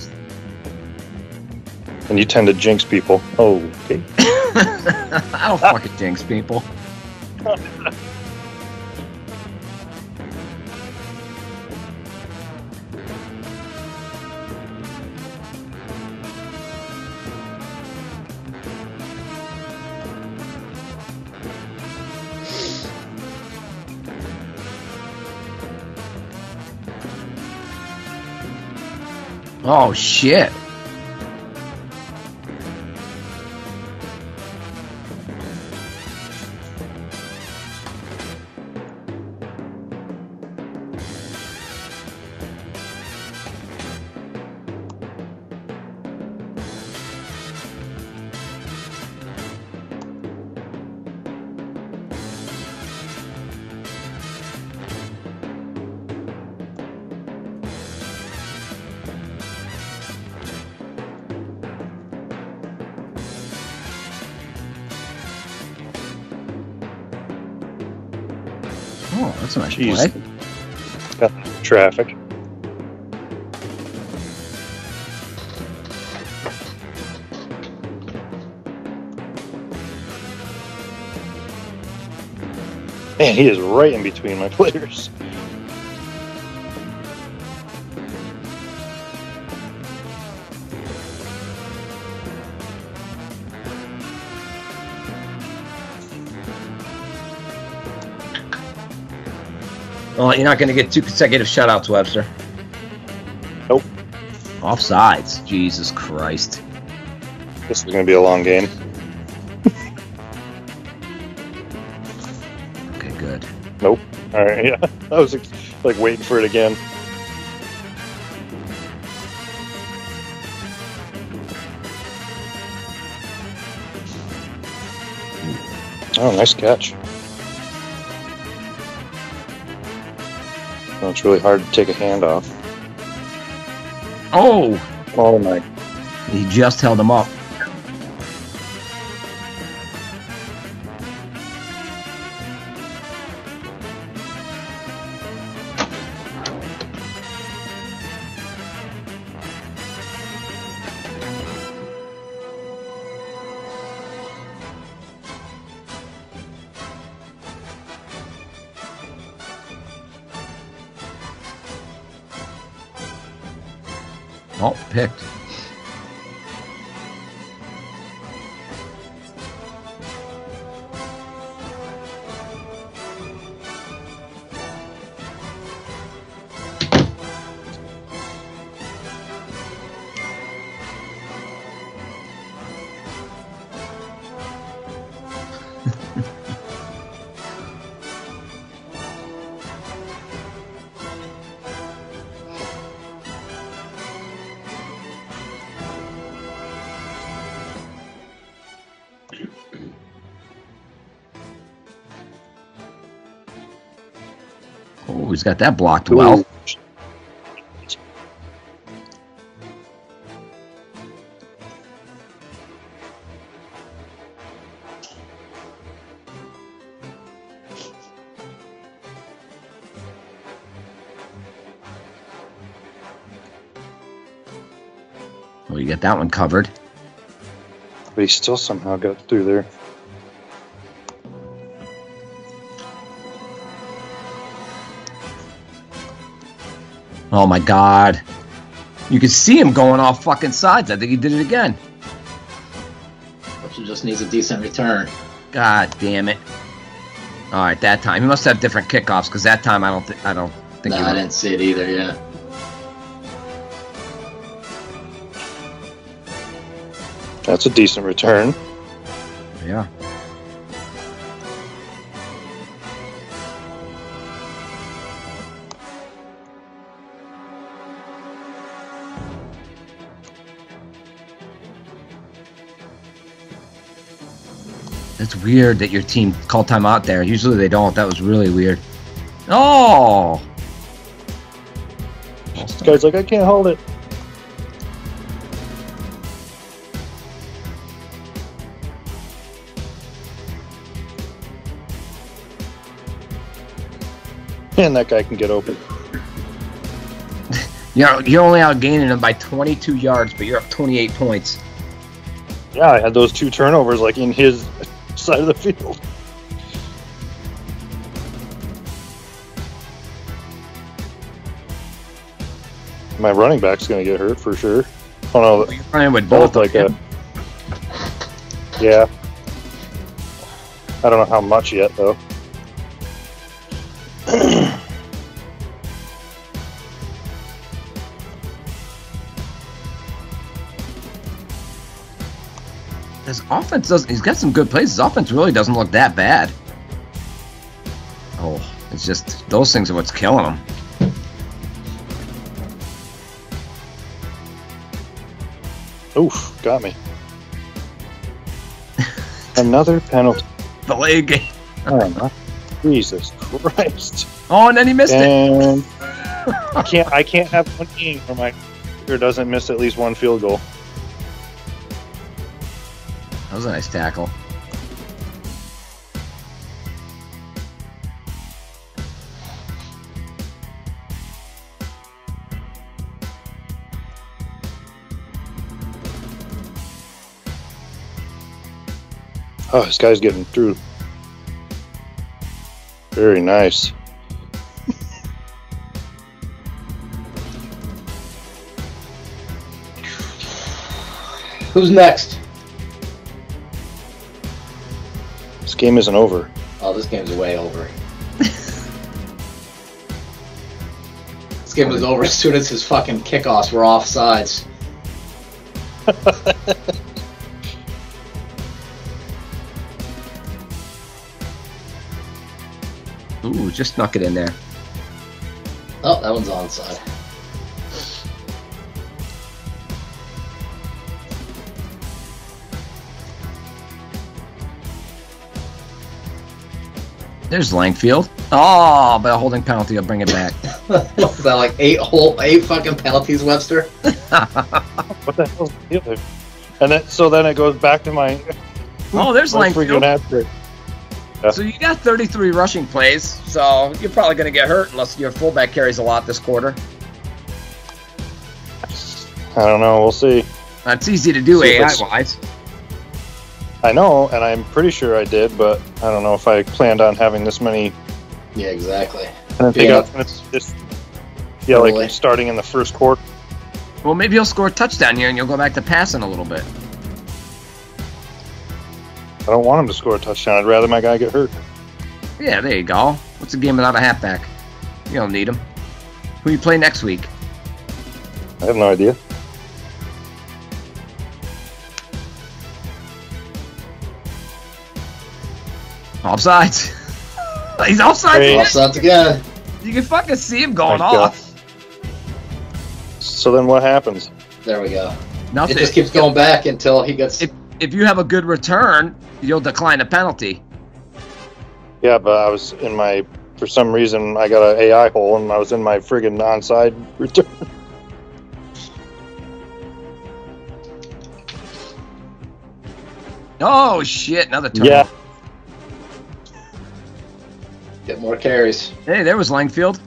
And you tend to jinx people. Oh, okay. [laughs] I don't fucking jinx people. [laughs] Oh shit. Traffic. Man, he is right in between my players. Well, you're not going to get two consecutive shutouts, Webster. Nope. Offsides. Jesus Christ. This is going to be a long game. okay, good. Nope. All right, [laughs] yeah. I was like waiting for it again. Oh, nice catch. It's really hard to take a hand off. Oh, Oh my! he just held him up. Got that blocked well. Ooh. Oh, you got that one covered. But he still somehow got through there. Oh my god. You can see him going off fucking sides. I think he did it again. Which just needs a decent return. God damn it. All right, that time he must have different kickoffs because that time I don't think I don't think No, he I didn't see it either. Yeah. That's a decent return. Weird that your team called timeout there. Usually they don't. That was really weird. Oh! This guy's like, I can't hold it. And that guy can get open. [laughs] You're, you're only outgaining them by 22 yards, but you're up 28 points. Yeah, I had those two turnovers like in his side of the field. My running back's gonna get hurt for sure. Oh no, You're playing with both like them. Yeah. I don't know how much yet though. His offense does. He's got some good plays. His offense really doesn't look that bad. Oh, it's just those things are what's killing him. Oof, got me. [laughs] Another penalty. The leg game. Oh Jesus Christ. Oh, and then he missed it. I can't I can't have one game where my kicker doesn't miss at least one field goal. That was a nice tackle. Oh, this guy's getting through. Very nice. Who's next? This game isn't over. Oh, this game's way over. this game was over as soon as his fucking kickoffs were off sides. [laughs] Ooh, just knock it in there. Oh, that one's onside. There's Langfield. Oh, but a holding penalty. I'll bring it back. [laughs] What's that like eight whole eight fucking penalties, Webster? [laughs] What the hell's the deal? And then, so then it goes back to my, oh, there's my Langfield. hat trick. So you got 33 rushing plays. So you're probably going to get hurt unless your fullback carries a lot this quarter. I don't know. We'll see. That's easy to do AI it's- wise. I know, and I'm pretty sure I did, but I don't know if I planned on having this many. Yeah, exactly. I didn't think Yeah. I was gonna this. Yeah, like Totally. starting in the first quarter. Well, maybe you'll score a touchdown here and you'll go back to passing a little bit. I don't want him to score a touchdown. I'd rather my guy get hurt. Yeah, there you go. What's a game without a halfback? You don't need him. Who you play next week? I have no idea. Offsides. [laughs] He's offsides. Hey. again. Offsides again. You can fucking see him going Thank God. off. So then what happens? There we go. Nothing. It just keeps going back until he gets. If, if you have a good return, you'll decline a penalty. Yeah, but I was in my. For some reason, I got an AI hole, and I was in my friggin' onside [laughs] return. Oh shit! Another turn. Yeah. Get more carries. Hey, there was Langfield.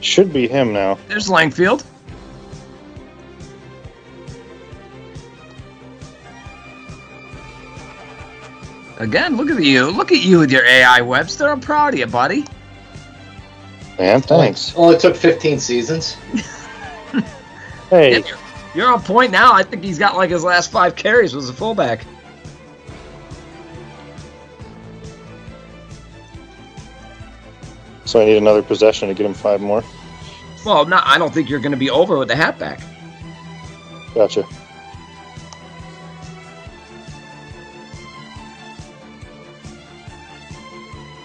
Should be him now. There's Langfield. Again, look at you. Look at you with your AI Webster. I'm proud of you, buddy. Man, thanks. Only took 15 seasons. Hey, [laughs] You're, you're on point now. I think he's got like his last five carries was a fullback. So I need another possession to get him five more. Well, not. I don't think you're going to be over with the halfback. Gotcha.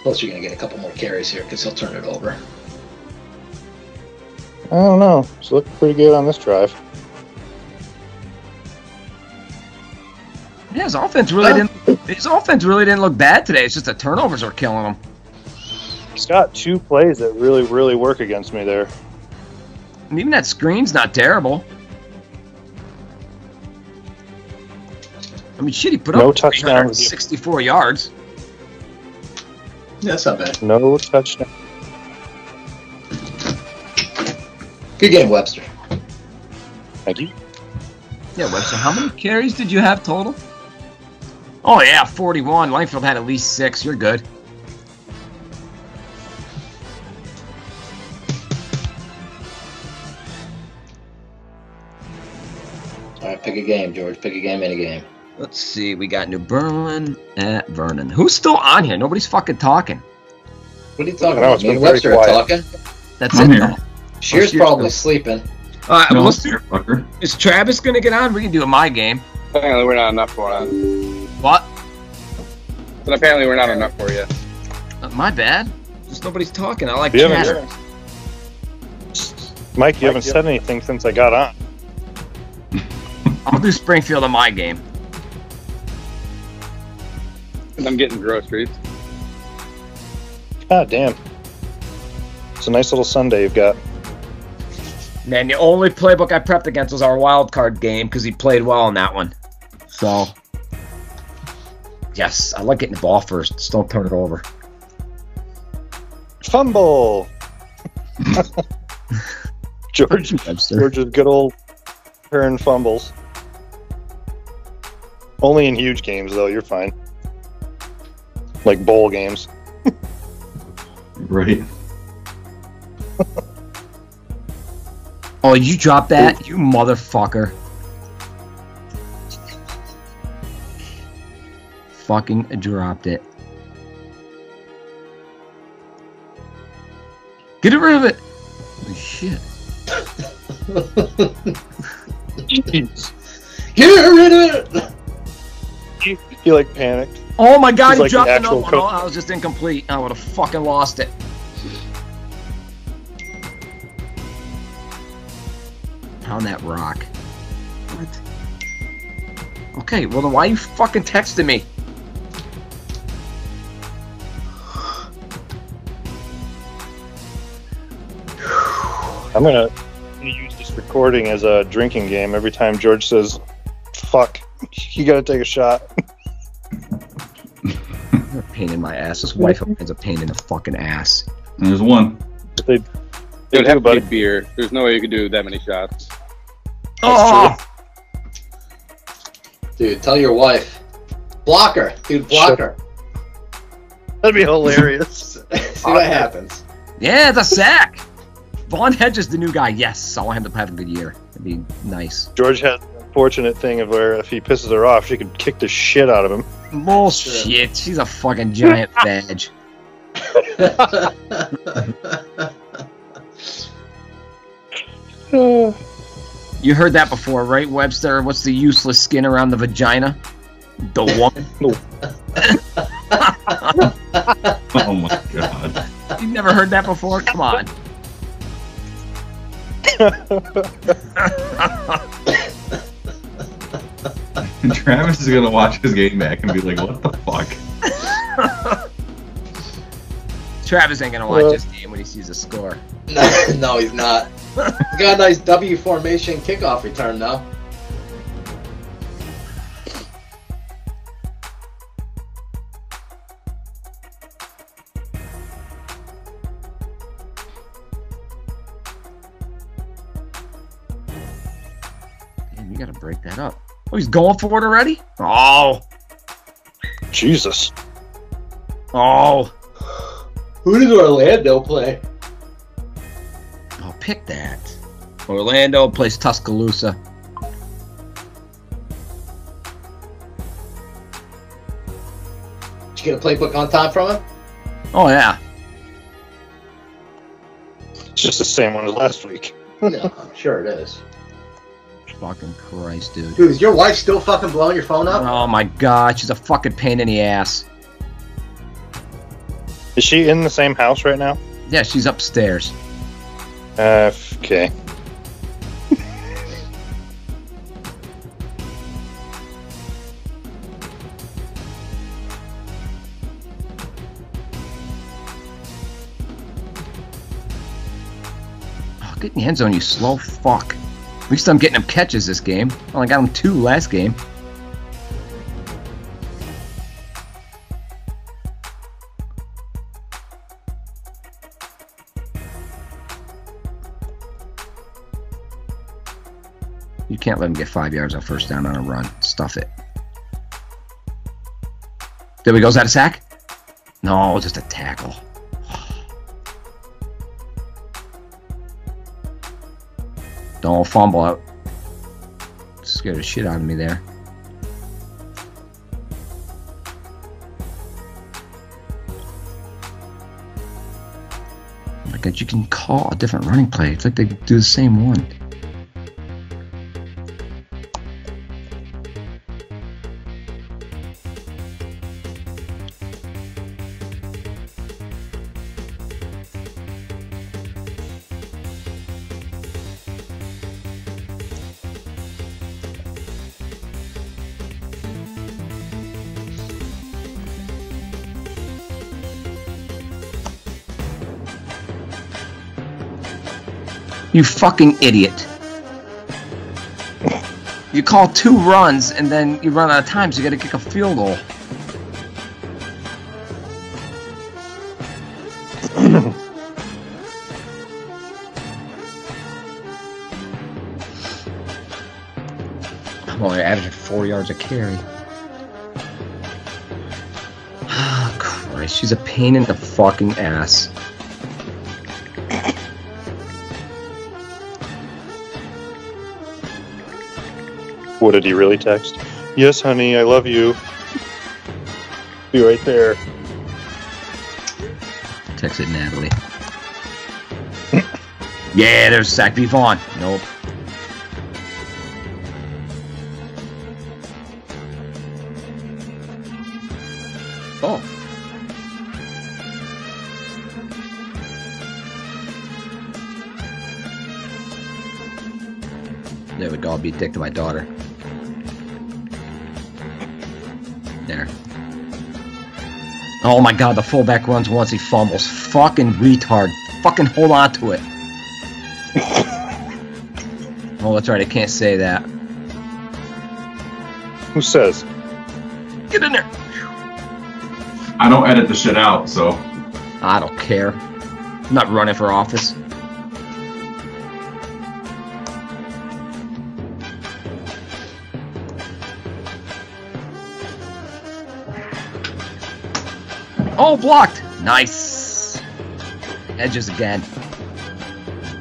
Plus, you're going to get a couple more carries here because he'll turn it over. I don't know. It's looking pretty good on this drive. Yeah, his offense really didn't. His offense really didn't look bad today. It's just the turnovers are killing him. He's got two plays that really, really work against me there. And even that screen's not terrible. I mean, shit, he put No up touchdowns. 64 yards. Yeah, that's not bad. No touchdown. Good game, Webster. Thank you. Yeah, Webster, how many carries did you have total? Oh, yeah, 41. Langfield had at least six. You're good. Pick a game, George. Pick a game, any game. Let's see. We got New Berlin at Vernon. Who's still on here? Nobody's fucking talking. What are you talking about? it's Me and been very Webster are quiet. talking. That's I'm it. here. though. Shear's Shear's probably still- sleeping. All right, No, let's do, fucker. is Travis going to get on? We can do a my game. Apparently, we're not enough for it. What? But apparently, we're not enough for you. Uh, my bad. Just nobody's talking. I like You haven't- chatter. Mike, you haven't said anything since I got on. I'll do Springfield on my game. And I'm getting groceries. God damn. It's a nice little Sunday you've got. Man, the only playbook I prepped against was our wild card game because he played well in that one. So, yes, I like getting the ball first. Just don't turn it over. Fumble! [laughs] [laughs] George, Webster. George's good old turn fumbles. Only in huge games, though. You're fine. Like bowl games. [laughs] Right. [laughs] Oh, you dropped that, you motherfucker. Fucking dropped it. Get rid of it. Holy shit. [laughs] Jeez. Get rid of it! He like panicked. Oh my god, he like, dropped an another one. Oh, I was just incomplete. I would have fucking lost it. On that rock. What? Okay, well then why are you fucking texting me? I'm gonna use this recording as a drinking game. Every time George says, fuck, [laughs] you gotta take a shot. [laughs] You're a pain in my ass. This wife of mine's a pain in the fucking ass. And there's one. They, they would have to buddy. beer. There's no way you could do that many shots. Oh, Dude, tell your wife. Block her. Dude, block her. That'd be hilarious. [laughs] See what happens. yeah, it's a sack. Vaughn Hedges, the new guy. Yes, I want him to have a good year. That'd be nice. George has the unfortunate thing of where if he pisses her off, she could kick the shit out of him. Bullshit. She's a fucking giant [laughs] vag. You heard that before, right, Webster? What's the useless skin around the vagina? The woman. [laughs] [laughs] Oh my god. You've never heard that before? Come on. [laughs] Travis is gonna watch his game back and be like, "What the fuck?" [laughs] Travis ain't gonna watch Well- this game when he sees the score. [laughs] no, he's not. He's got a nice W formation kickoff return though. Going for it already? Oh, Jesus. oh, Who does Orlando play? oh, pick that. Orlando plays Tuscaloosa. Did you get a playbook on time from him? Oh yeah. It's just the same one as last week. [laughs] No, I'm sure it is. Fucking Christ, dude. Dude, is your wife still fucking blowing your phone up? Oh my god, she's a fucking pain in the ass. Is she in the same house right now? Yeah, she's upstairs. Uh, okay. Oh, get in the end zone, you slow fuck. At least I'm getting him catches this game. I only got him two last game. You can't let him get five yards on first down on a run. Stuff it. There we go. Is that a sack? No, just a tackle. Don't fumble out. Scared the shit out of me there. God, you can call a different running play. It's like they do the same one. You fucking idiot. You call two runs and then you run out of time, so you gotta kick a field goal. I'm only averaging four yards a carry. Ah, Christ, she's a pain in the fucking ass. What did he really text? Yes, honey, I love you. Be right there. Text it, Natalie. [coughs] yeah, there's Sack B. Vaughn. Nope. Oh. There we go. I'll be a dick to my daughter. There. Oh my god, the fullback runs once he fumbles. Fucking retard. Fucking hold on to it. [laughs] Oh, that's right. I can't say that. Who says? Get in there. I don't edit the shit out, so I don't care. I'm not running for office. Oh, blocked! Nice! Edges again.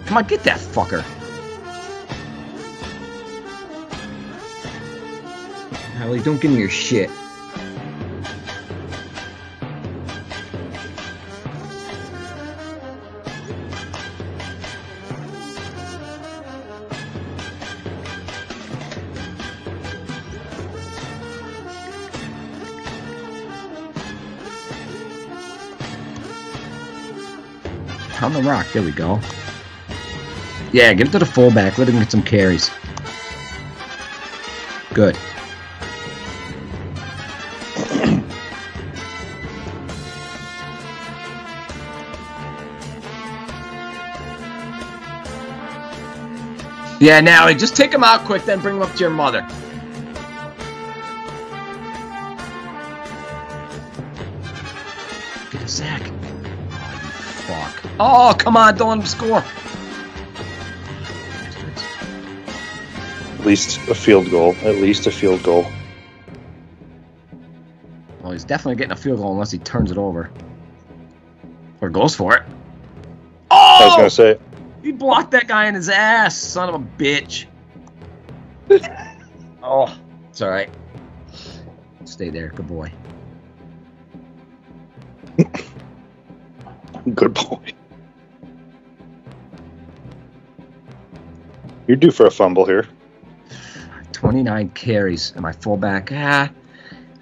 Come on, get that fucker. Hallie, don't give me your shit. The rock, there we go. Yeah, give it to the fullback. Let him get some carries. Good. [clears throat] Yeah, now just take him out quick, then bring him up to your mother. Oh, come on, don't let him score. At least a field goal. At least a field goal. Well, he's definitely getting a field goal unless he turns it over. Or goes for it. I was Oh! gonna say. He blocked that guy in his ass, son of a bitch. [laughs] oh, it's all right. Stay there, good boy. Good boy. You're due for a fumble here. 29 carries, and my fullback, ah,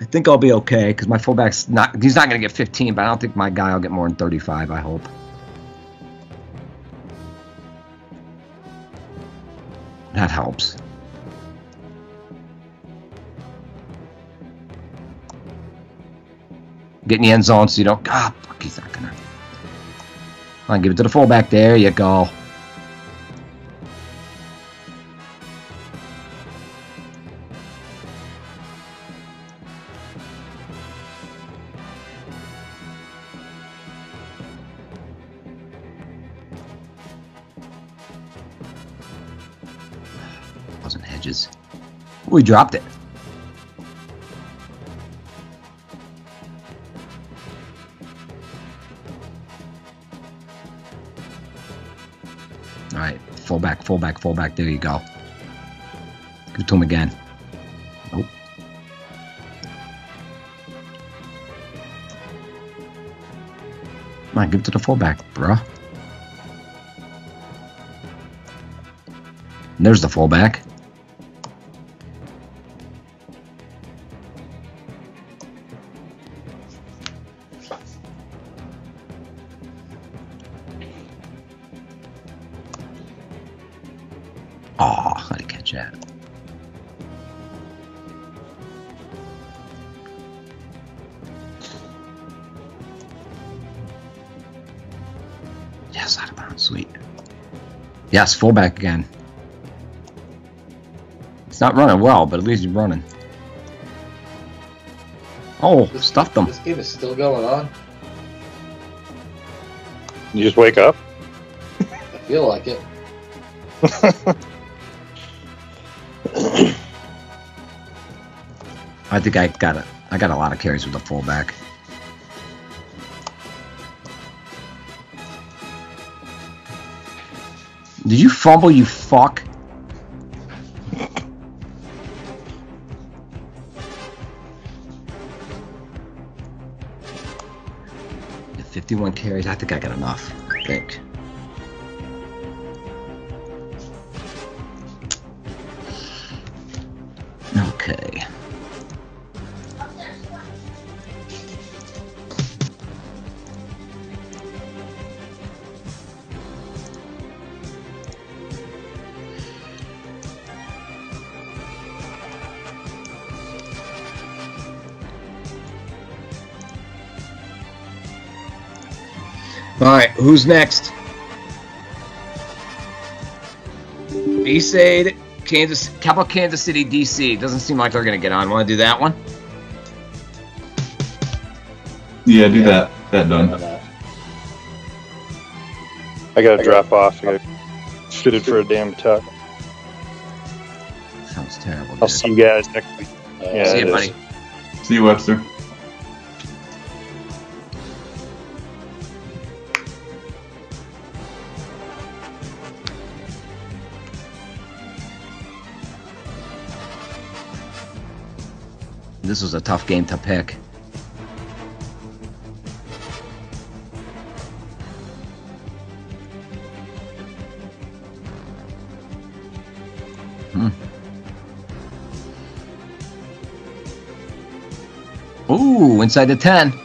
I think I'll be okay because my fullback's not, he's not going to get 15, but I don't think my guy will get more than 35, I hope. That helps. Get in the end zone so you don't. Ah, fuck, he's not gonna. On, give it to the fullback. There you go. Wasn't. We dropped it. All right, fullback, fullback, fullback. There you go. Give it to him again. Nope. Come on, give it to the fullback, bruh. There's the fullback. Yes, fullback again. It's not running well, but at least he's running. Oh, stuffed him. This game is still going on. You just wake up. I feel like it. [laughs] I think I got it. I got a lot of carries with the fullback. Did you fumble, you fuck? 51 carries, I think I got enough. I think. Who's next? Besaid, Kansas, how about Kansas City, DC? Doesn't seem like they're gonna get on. Want to do that one? Yeah, do Yeah. that. That done. I gotta drop off. I got fitted for a damn tuck. Sounds terrible. I'll see you guys next week. Yeah, See you, buddy. See you, Webster. This was a tough game to pick. Hmm. Ooh, inside the 10.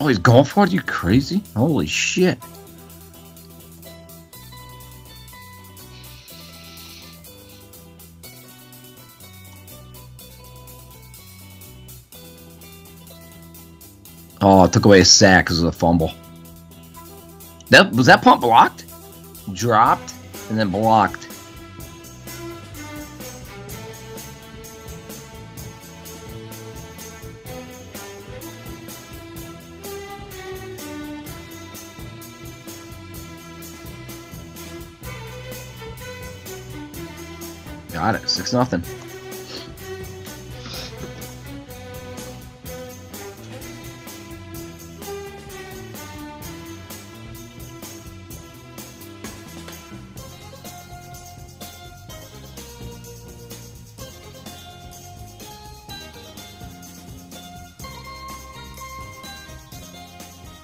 Oh, he's going for it? You crazy? Holy shit. Oh, it took away a sack because of the fumble. That was that punt blocked? Dropped and then blocked. Six nothing.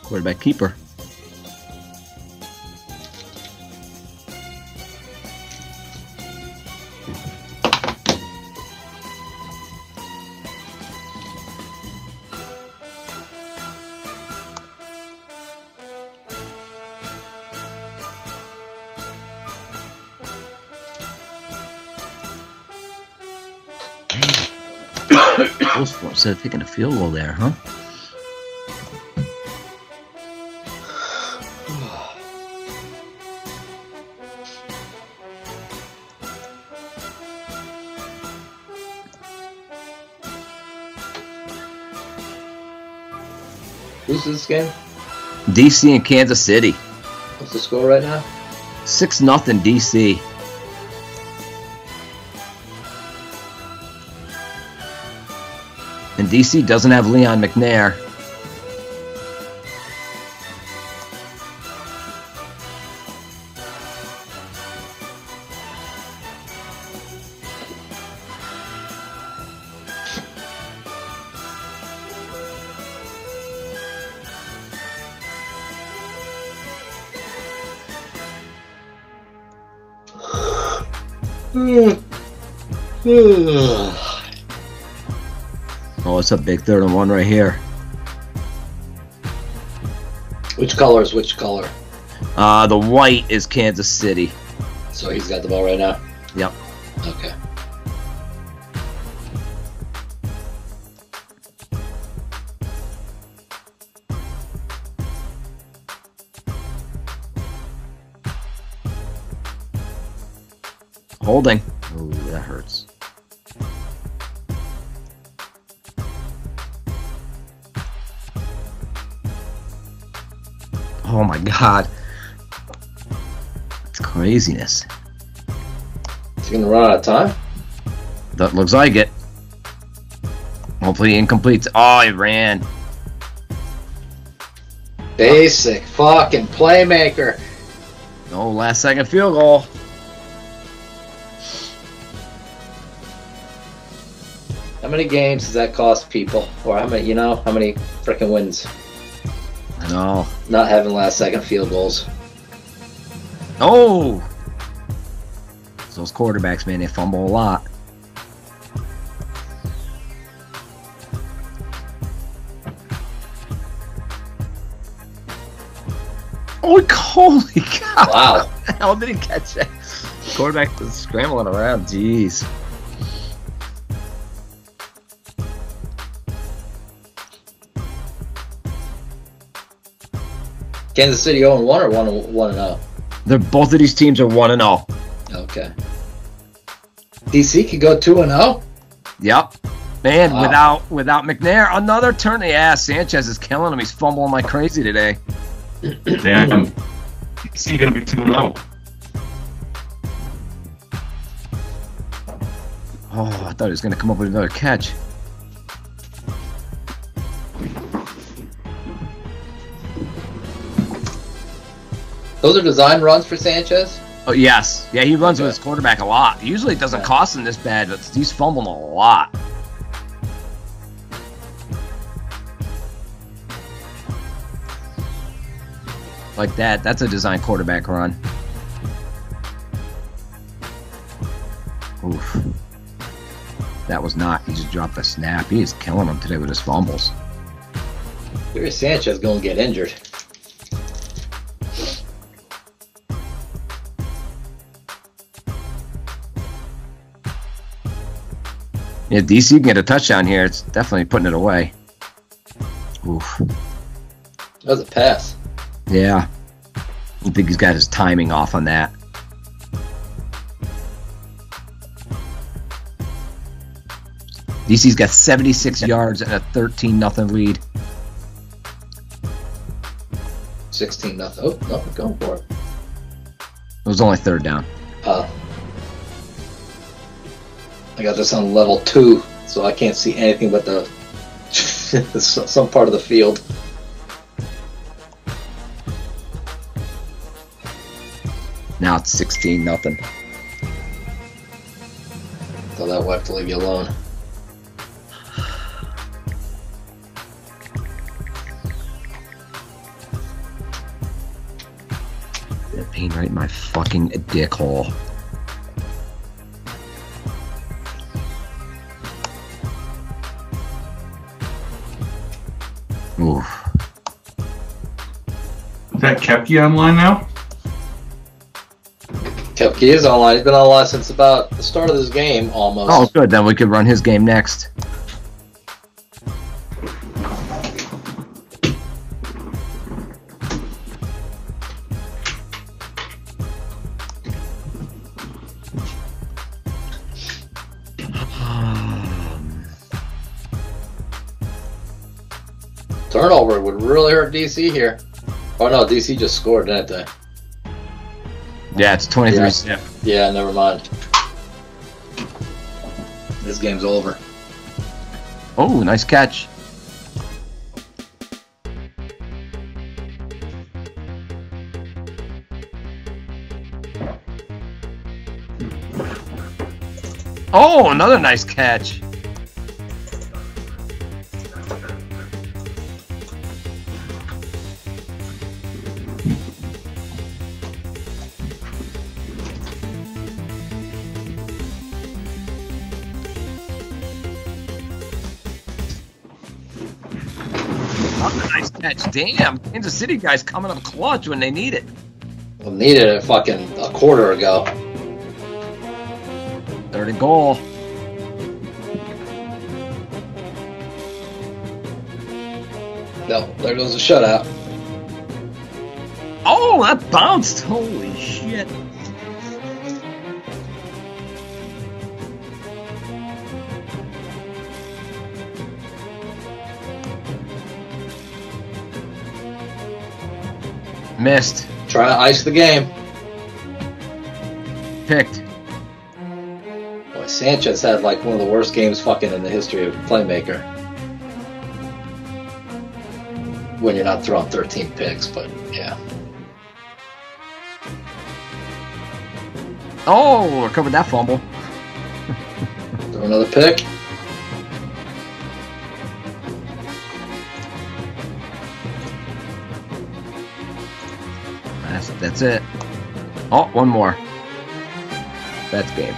Quarterback keeper. Instead of taking a field goal there, huh? Who's this game? DC and Kansas City. What's the score right now? Six nothing DC. DC doesn't have Leon McNair. Oh, it's a big third and one right here. Which color is which color? Uh, the white is Kansas City. So he's got the ball right now. Yep. Okay. Holding. Ooh, that hurts. My god. It's craziness. Is he gonna run out of time? That looks like it. Hopefully incomplete. Oh, he ran. Basic fucking playmaker. No last second field goal. How many games does that cost people? Or how many, you know, how many freaking wins? I know. Not having last second field goals. Oh! Those quarterbacks, man, they fumble a lot. Oh, holy cow! [laughs] Wow. How did he catch that? Quarterback was scrambling around. Jeez. Kansas City 0 1 or 1 1 0? They're both of these teams are one and oh. zero. Okay. DC could go 2 and oh? 0? Yep. Man, Wow. without without McNair, another turn. Yeah, Sanchez is killing him. He's fumbling like crazy today. [clears throat] Damn. Is he gonna be two and zero? Oh, I thought he was gonna come up with another catch. Those are design runs for Sanchez? Oh yes, yeah, he runs with his quarterback a lot. Usually it doesn't Okay. cost him this bad, but he's fumbling a lot. Like that, that's a design quarterback run. Oof. That was not. He just dropped the snap. He is killing him today with his fumbles. Gary Sanchez going to get injured. Yeah, DC can get a touchdown here. It's definitely putting it away. Oof. That was a pass. Yeah. I think he's got his timing off on that. DC's got 76 yards and a 13 nothing lead. 16 nothing. Oh, no, going for it. It was only third down. Uh, I got this on level 2, so I can't see anything but the [laughs] some part of the field. Now it's 16 nothing. So that will have to leave you alone. That pain right in my fucking dick hole. That Kepke online now? Kepke is online. He's been online since about the start of this game, almost. Oh, good. Then we could run his game next. Turnover would really hurt DC here. Oh no, DC just scored, didn't they? Yeah, it's 23 Yeah. Yeah, never mind. This game's over. Oh, nice catch. Oh, another nice catch. Damn, Kansas City guys coming up clutch when they need it. Well, needed it fucking a quarter ago. Third and goal. No, there goes the shutout. Oh, that bounced. Holy Missed. Try to ice the game. Picked. Boy, Sanchez had like one of the worst games fucking in the history of Playmaker. when you're not throwing 13 picks, but yeah. Oh, recovered that fumble. [laughs] Throw another pick. That's it. Oh, one more. That's game.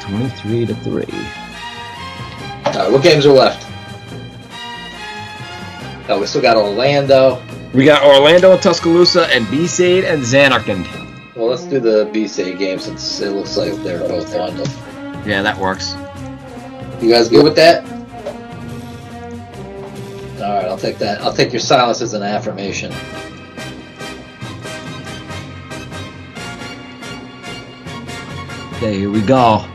Twenty-three to three. All right, what games are left? Oh, we still got Orlando. We got Orlando and Tuscaloosa and Besaid and Zanarkand. Well, let's do the BC game since it looks like they're both on. Yeah, that works. You guys good with that? Take that. I'll take your silence as an affirmation. Okay, here we go.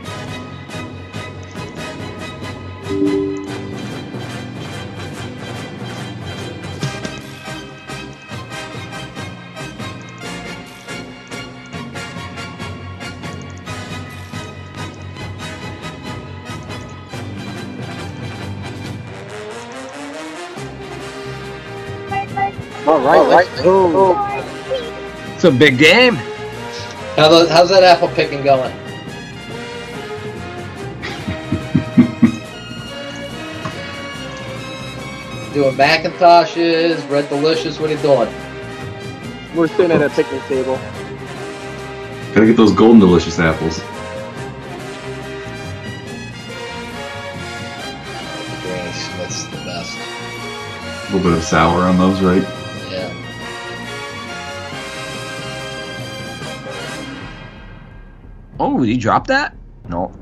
All right, oh, let's go. Oh. It's a big game. How the, how's that apple picking going? [laughs] doing Macintoshes, Red Delicious. What are you doing? We're sitting at a picnic table. Gotta get those golden delicious apples. Granny Smith's the best. A little bit of sour on those, right? Oh, did he drop that? No.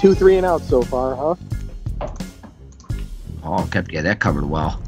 Two, three, and out so far, huh? Oh, kept yeah, that covered well.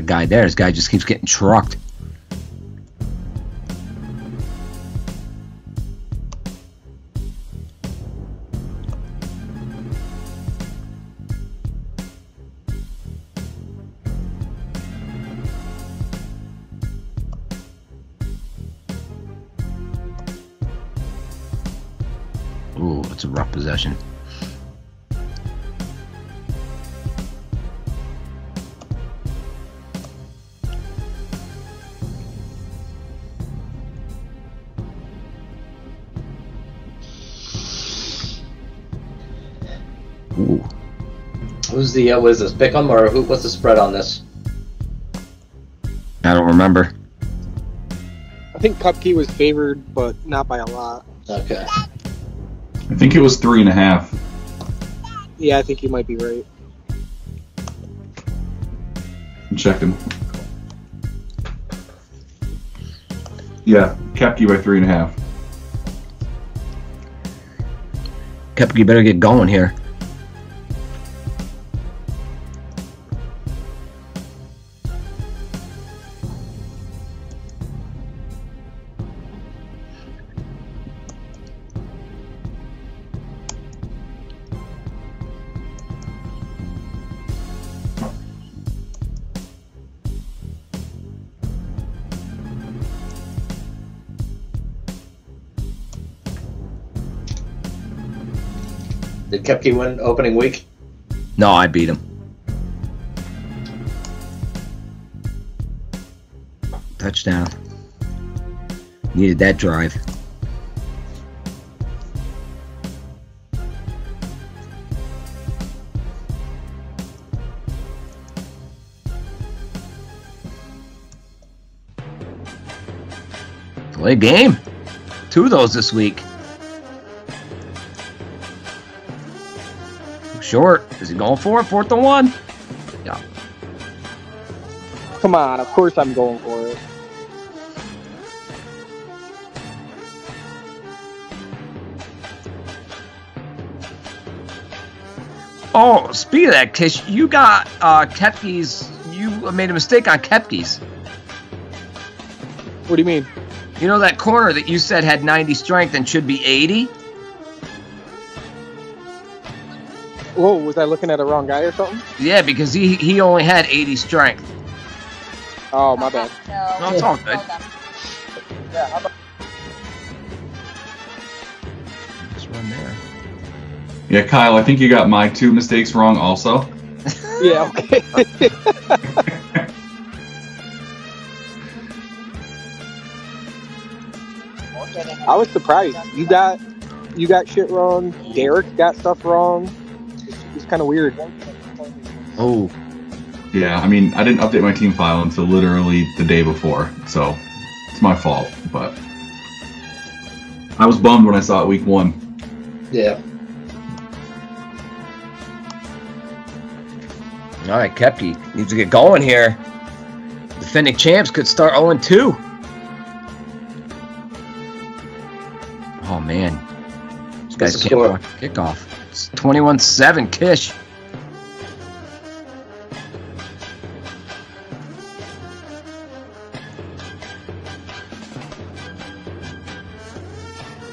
A guy there. This guy just keeps getting trucked. Who's the uh, what is this? Pick'em or who? What's the spread on this? I don't remember. I think Kepke was favored, but not by a lot. Okay. I think it was three and a half. Yeah, I think you might be right. I'm checking. Yeah, kept you by three and a half. Kepke better get going here. Did Kepke win opening week? No, I beat him. Touchdown. Needed that drive. Play game. Two of those this week. Short. Is he going for it? Fourth and one. Yeah. Come on, of course I'm going for it. Oh, speed of that, Kish, you got uh, Kepke's. You made a mistake on Kepke's. What do you mean? You know that corner that you said had 90 strength and should be 80? Whoa, was I looking at the wrong guy or something? Yeah, because he he only had 80 strength. Oh, my bad. No, it's all good. Just run there. Yeah, Kyle, I think you got my two mistakes wrong also. [laughs] Yeah, okay. [laughs] I was surprised. You got you got shit wrong. Derek got stuff wrong. It's, it's kind of weird. Oh, Yeah, I mean, I didn't update my team file until literally the day before, so it's my fault. But I was bummed when I saw it week one. Yeah. all right, Kepke needs to get going here. Defending champs could start 0 2. Oh man, these guys What's the can't score? block kickoff. It's 21 7 Kish.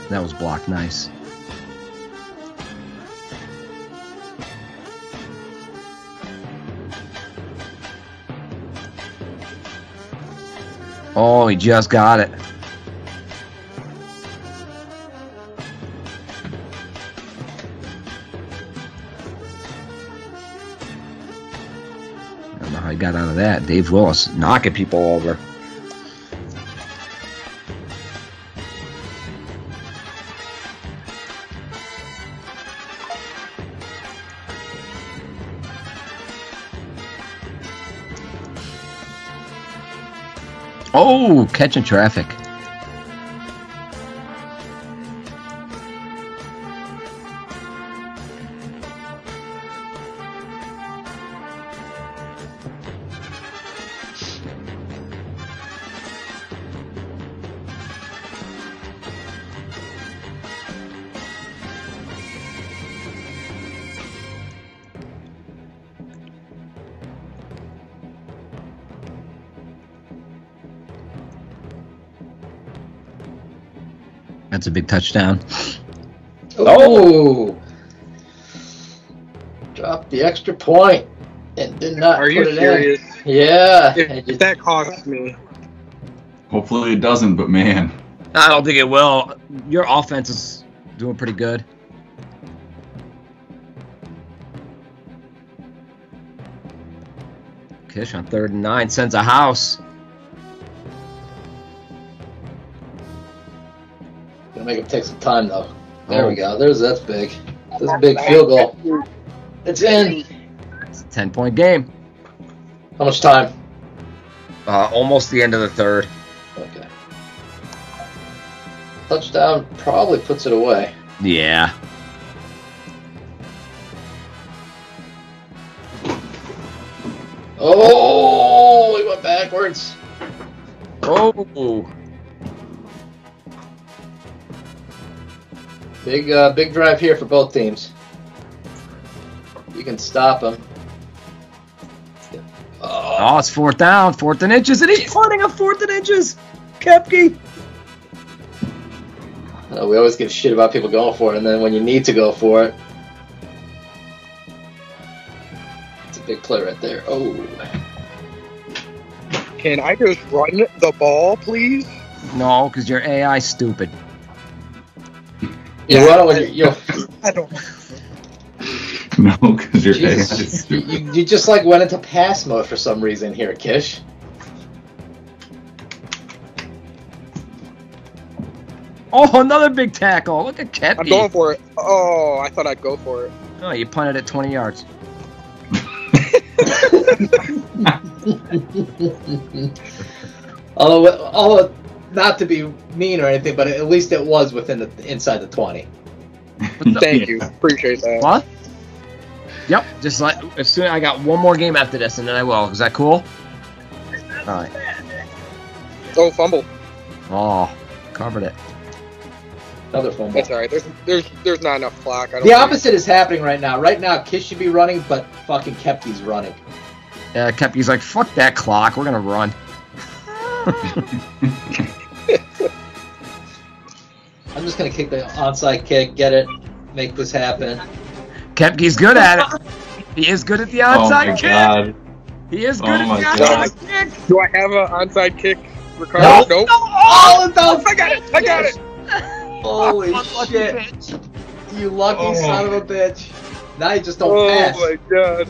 That was blocked nice. Oh, he just got it. Got out of that. Dave Willis knocking people over. Oh, catching traffic. That's a big touchdown. Oh! Dropped the extra point and did not Are put you it serious? in. Yeah. If, if that cost me, Hopefully it doesn't, but man, I don't think it will. Your offense is doing pretty good. Kish on third and nine sends a house. Make him take some time though. There Oh. we go. There's that's big. That's a big field goal. It's in. It's a 10 point game. How much time? Uh, almost the end of the third. Okay. Touchdown probably puts it away. Yeah. Oh, he went backwards. Oh. Big, uh, big drive here for both teams. You can stop him. Oh, Oh, it's fourth down, fourth and inches, and he's punting a fourth and inches. Kepke. uh, we always give shit about people going for it, and then when you need to go for it, it's a big play right there. Oh, can I just run the ball, please? No, because your AI stupid. You run it when you, you I don't. [laughs] no, because your AI is you, stupid. you, you just like went into pass mode for some reason here, Kish. Oh, another big tackle. Look at Kepke. I'm going for it. Oh, I thought I'd go for it. Oh, you punted at 20 yards. [laughs] although, although not to be mean or anything, but at least it was within the inside the twenty. [laughs] Thank you. Appreciate that. What? Yep. Just like as soon as I got one more game after this, and then I will. Is that cool? All right. Oh, fumble. Oh, covered it. Another fumble. That's all right. There's there's there's not enough clock. I don't The opposite is happening right now. Right now, Kiss should be running, but fucking Kepke's running. Yeah, Kepke's like, fuck that clock. We're gonna run. [laughs] I'm just gonna kick the onside kick, get it, make this happen. Kepke's good at it. He is good at the Oh onside my kick. god. He is good Oh at my the God. onside kick. Do I have an onside kick? Ricardo? Nope. Nope. Oh, no! I got it. I got it. Holy shit! pitch. You lucky Oh. son of a bitch! Now you just don't Oh pass. Oh my god.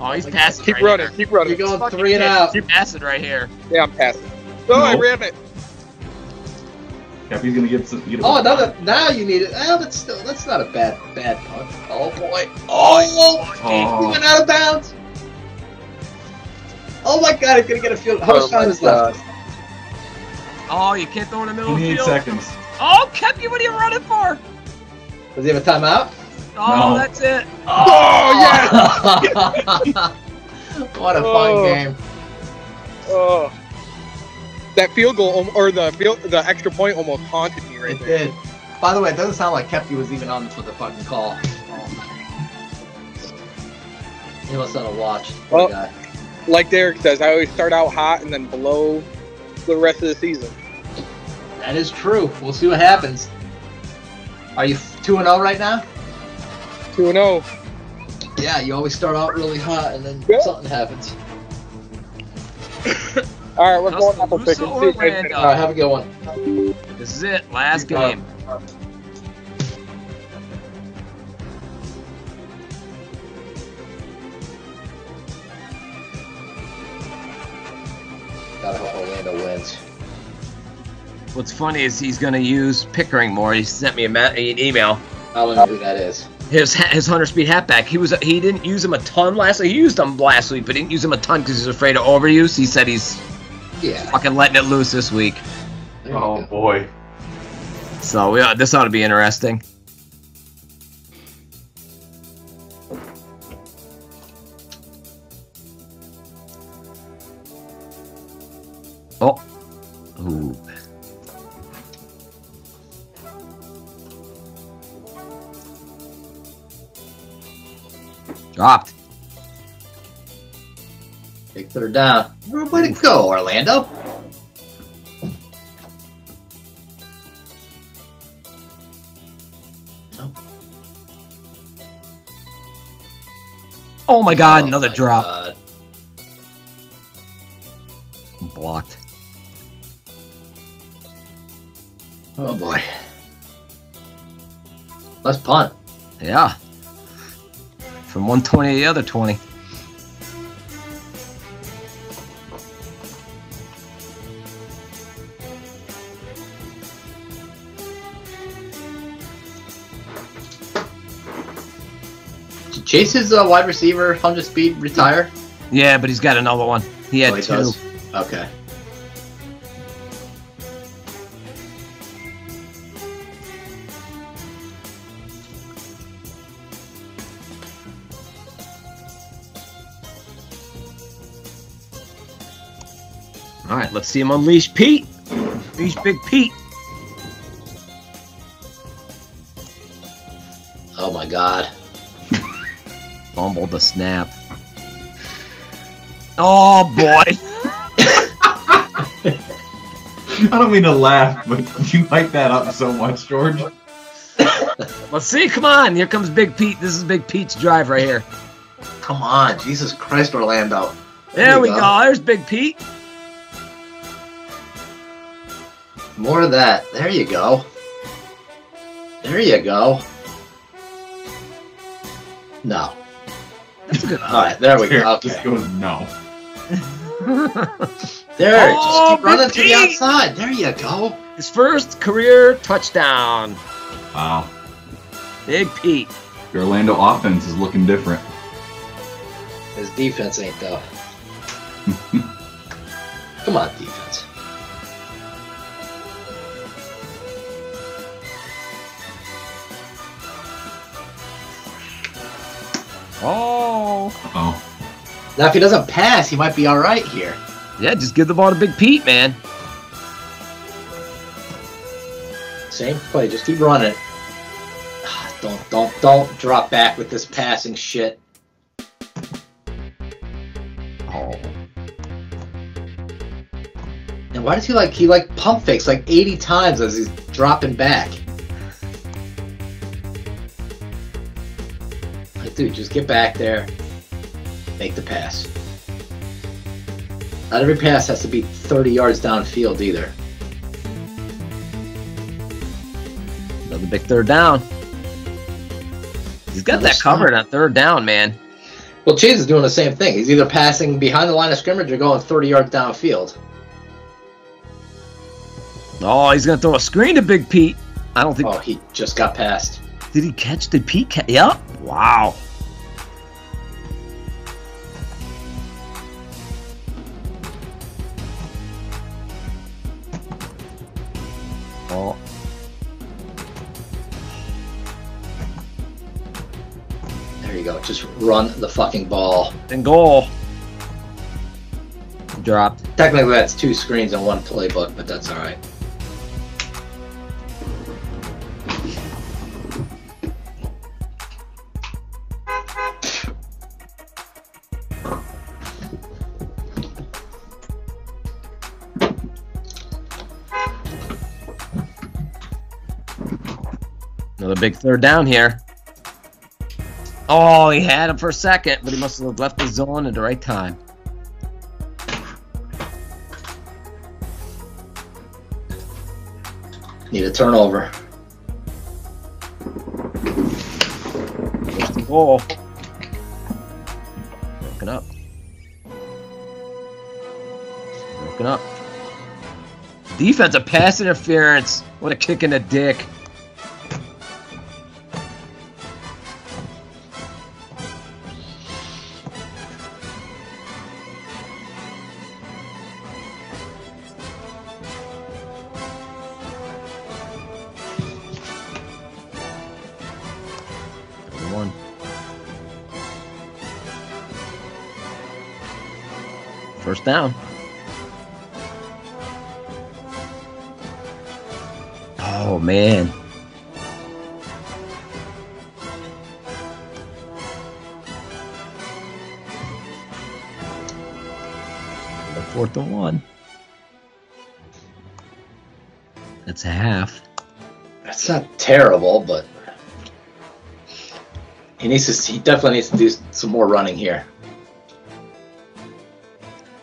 Oh, he's passing. Keep right running. Here. Keep running. You're going three and out. Keep passing right here. Yeah, I'm passing. Oh, I ran it. Cappy's gonna get some. Get a Oh, another. Now you need it. Oh, that's still. That's not a bad, bad punt. Oh boy. Oh, he Oh. went out of bounds. Oh my god, he's gonna get a field. How much Oh time is left? Oh, you can't throw in the middle of the 28 field. seconds. Oh, Kepke, what are you running for? Does he have a timeout? Oh, No. that's it. Oh, yeah! [laughs] what a fun Oh. game. Oh. That field goal or the field, the extra point almost haunted me right It there. did. By the way, it doesn't sound like Kepke was even on for the fucking call. He must not have watched. Well- guy. Like Derek says, I always start out hot and then blow the rest of the season. That is true. We'll see what happens. Are you 2 and 0 right now? Two and zero. Yeah, you always start out really hot and then Yeah. something happens. [laughs] All right, we're going Tuscaloosa apple picking. or See- Randolph? All right, have a good one. This is it. Last game. Gotta hope Orlando wins. What's funny is he's gonna use Pickering more. He sent me a ma- an email. I don't know who that is. His ha- his hundred speed halfback. He was he didn't use him a ton last week. He used him last week, but he didn't use him a ton because he's afraid of overuse. He said he's Yeah. fucking letting it loose this week. Oh boy. So yeah, uh, this ought to be interesting. Oh. Ooh. Dropped. Big third down. Way to go, Orlando. Oh my god, Oh another my drop. God. Blocked. Oh boy. Let's punt. Yeah. From 120 to the other 20. Did Chase's uh, wide receiver 100 speed retire? Yeah, but he's got another one. He had Oh, he two. does? Okay. All right, let's see him unleash Pete. Unleash Big Pete. Oh my god. Fumbled the snap. Oh boy. [laughs] I don't mean to laugh, but you hype that up so much, George. Let's see. Come on. Here comes Big Pete. This is Big Pete's drive right here. Come on, Jesus Christ, Orlando. There, you we go. go. There's Big Pete. More of that. There you go. There you go. No. That's a good. All right, there we go. Derek just Okay. goes no. [laughs] There, Oh, just keep running to the Pete! outside. There you go. His first career touchdown. Wow. Big Pete. The Orlando offense is looking different. His defense ain't though. [laughs] Come on, defense. Oh. Oh. Now, if he doesn't pass, he might be all right here. Yeah, just give the ball to Big Pete, man. Same play. Just keep running. [sighs] Don't don't don't drop back with this passing shit. Oh. And why does he like he like pump fakes like 80 times as he's dropping back? Dude, just get back there, make the pass. Not every pass has to be 30 yards downfield either. Another big third down. He's got Another that stop. covered on third down, man. Well, Chase is doing the same thing. He's either passing behind the line of scrimmage or going 30 yards downfield. Oh, he's gonna throw a screen to Big Pete. I don't think. Oh, he just got past. Did he catch? Did Pete catch? Yep. Wow. Run the fucking ball. and goal. Dropped. Technically, that's two screens in one playbook, but that's all right. Another big third down here. Oh, he had him for a second, but he must have left the zone at the right time. Need a turnover. Goal. Broken up. Broken up. Defensive pass interference. What a kick in the dick. First down. Oh man. The fourth and one. That's a half. That's not terrible, but he needs to. He definitely needs to do some more running here.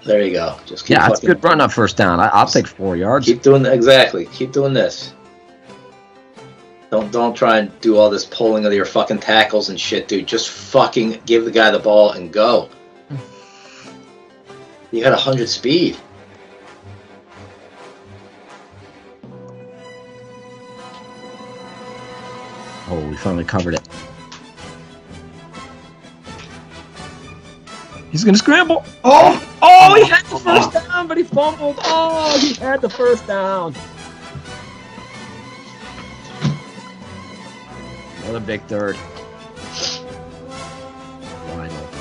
There you go. Just keep Yeah, it's a good run up first down. I, I'll take four yards. Keep doing exactly. Keep doing this. Don't don't try and do all this pulling of your fucking tackles and shit, dude. Just fucking give the guy the ball and go. You got a hundred speed. Oh, we finally covered it. He's gonna scramble. Oh, oh, he had the first oh. down, but he fumbled. Oh, he had the first down. Another big third. Wide open.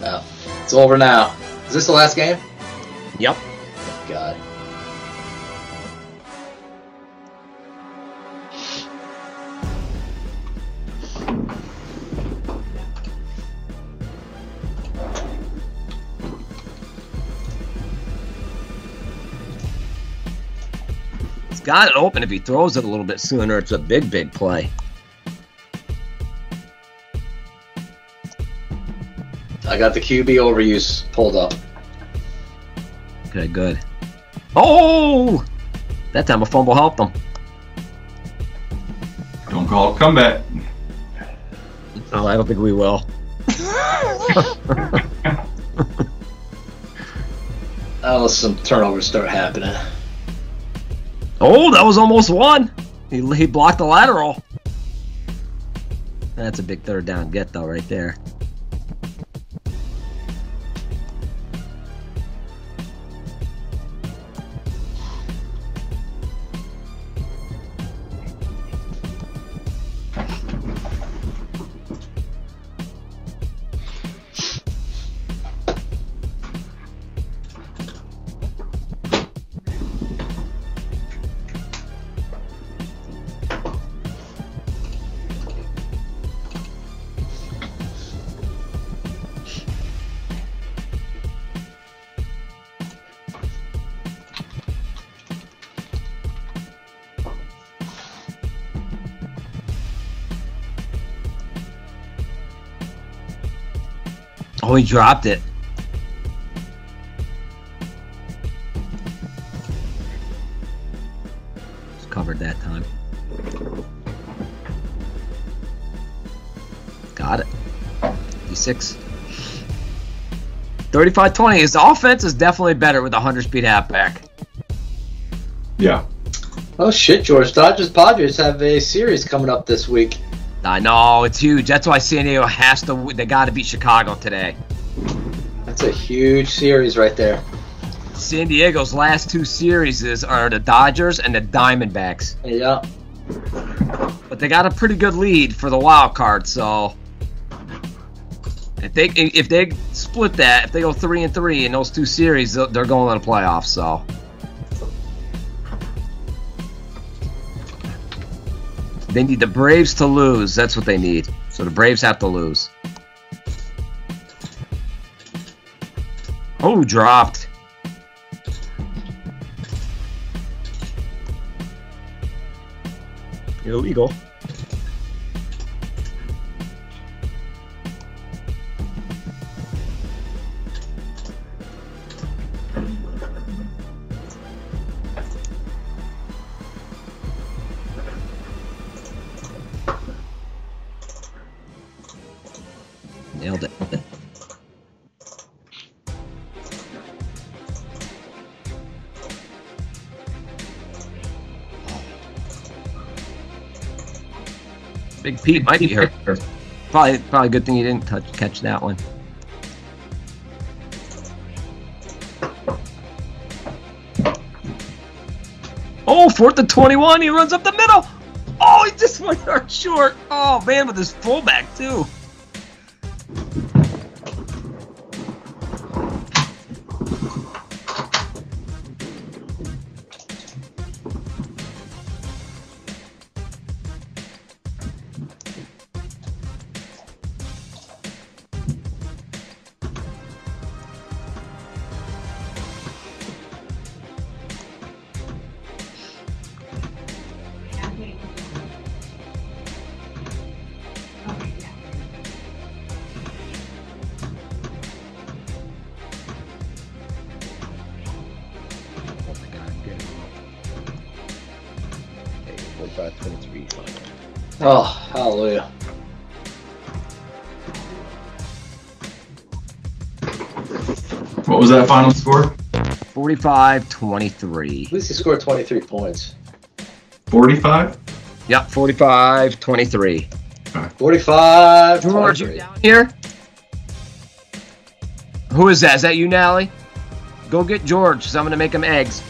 No, it's over now. Is this the last game? Yep. Oh, God. Got it open. If he throws it a little bit sooner, it's a big, big play. I got the QB overuse pulled up. Okay, good. Oh! That time a fumble helped them. Don't call it comeback. Oh, I don't think we will. Unless [laughs] oh, some turnovers start happening. Oh, that was almost one. He, he blocked the lateral. That's a big third down get, though, right there. Oh, he dropped it. It's covered that time. Got it. D6. 35-20. His offense is definitely better with a 100-speed halfback. Yeah. Oh shit, George. Dodgers Padres have a series coming up this week. I know, it's huge. That's why San Diego has to... They got to beat Chicago today. That's a huge series right there. San Diego's last two series are the Dodgers and the Diamondbacks. Yeah. But they got a pretty good lead for the wild card, so if they if they split that, if they go three and three in those two series, they're they're going to the playoffs. So they need the Braves to lose. That's what they need. So the Braves have to lose. Oh, dropped. Illegal. Pete might be hurt. Probably, probably a good thing you didn't touch, catch that one. Oh, fourth and 21. He runs up the middle. Oh, he just went [laughs] short. Oh, man, with his fullback, too. Final score? 45 23. At least he scored 23 points. 45? Yep, 45 23. 45 George, you 23. down here? Who is that? Is that you, Nally? Go get George, because I'm going to make him eggs.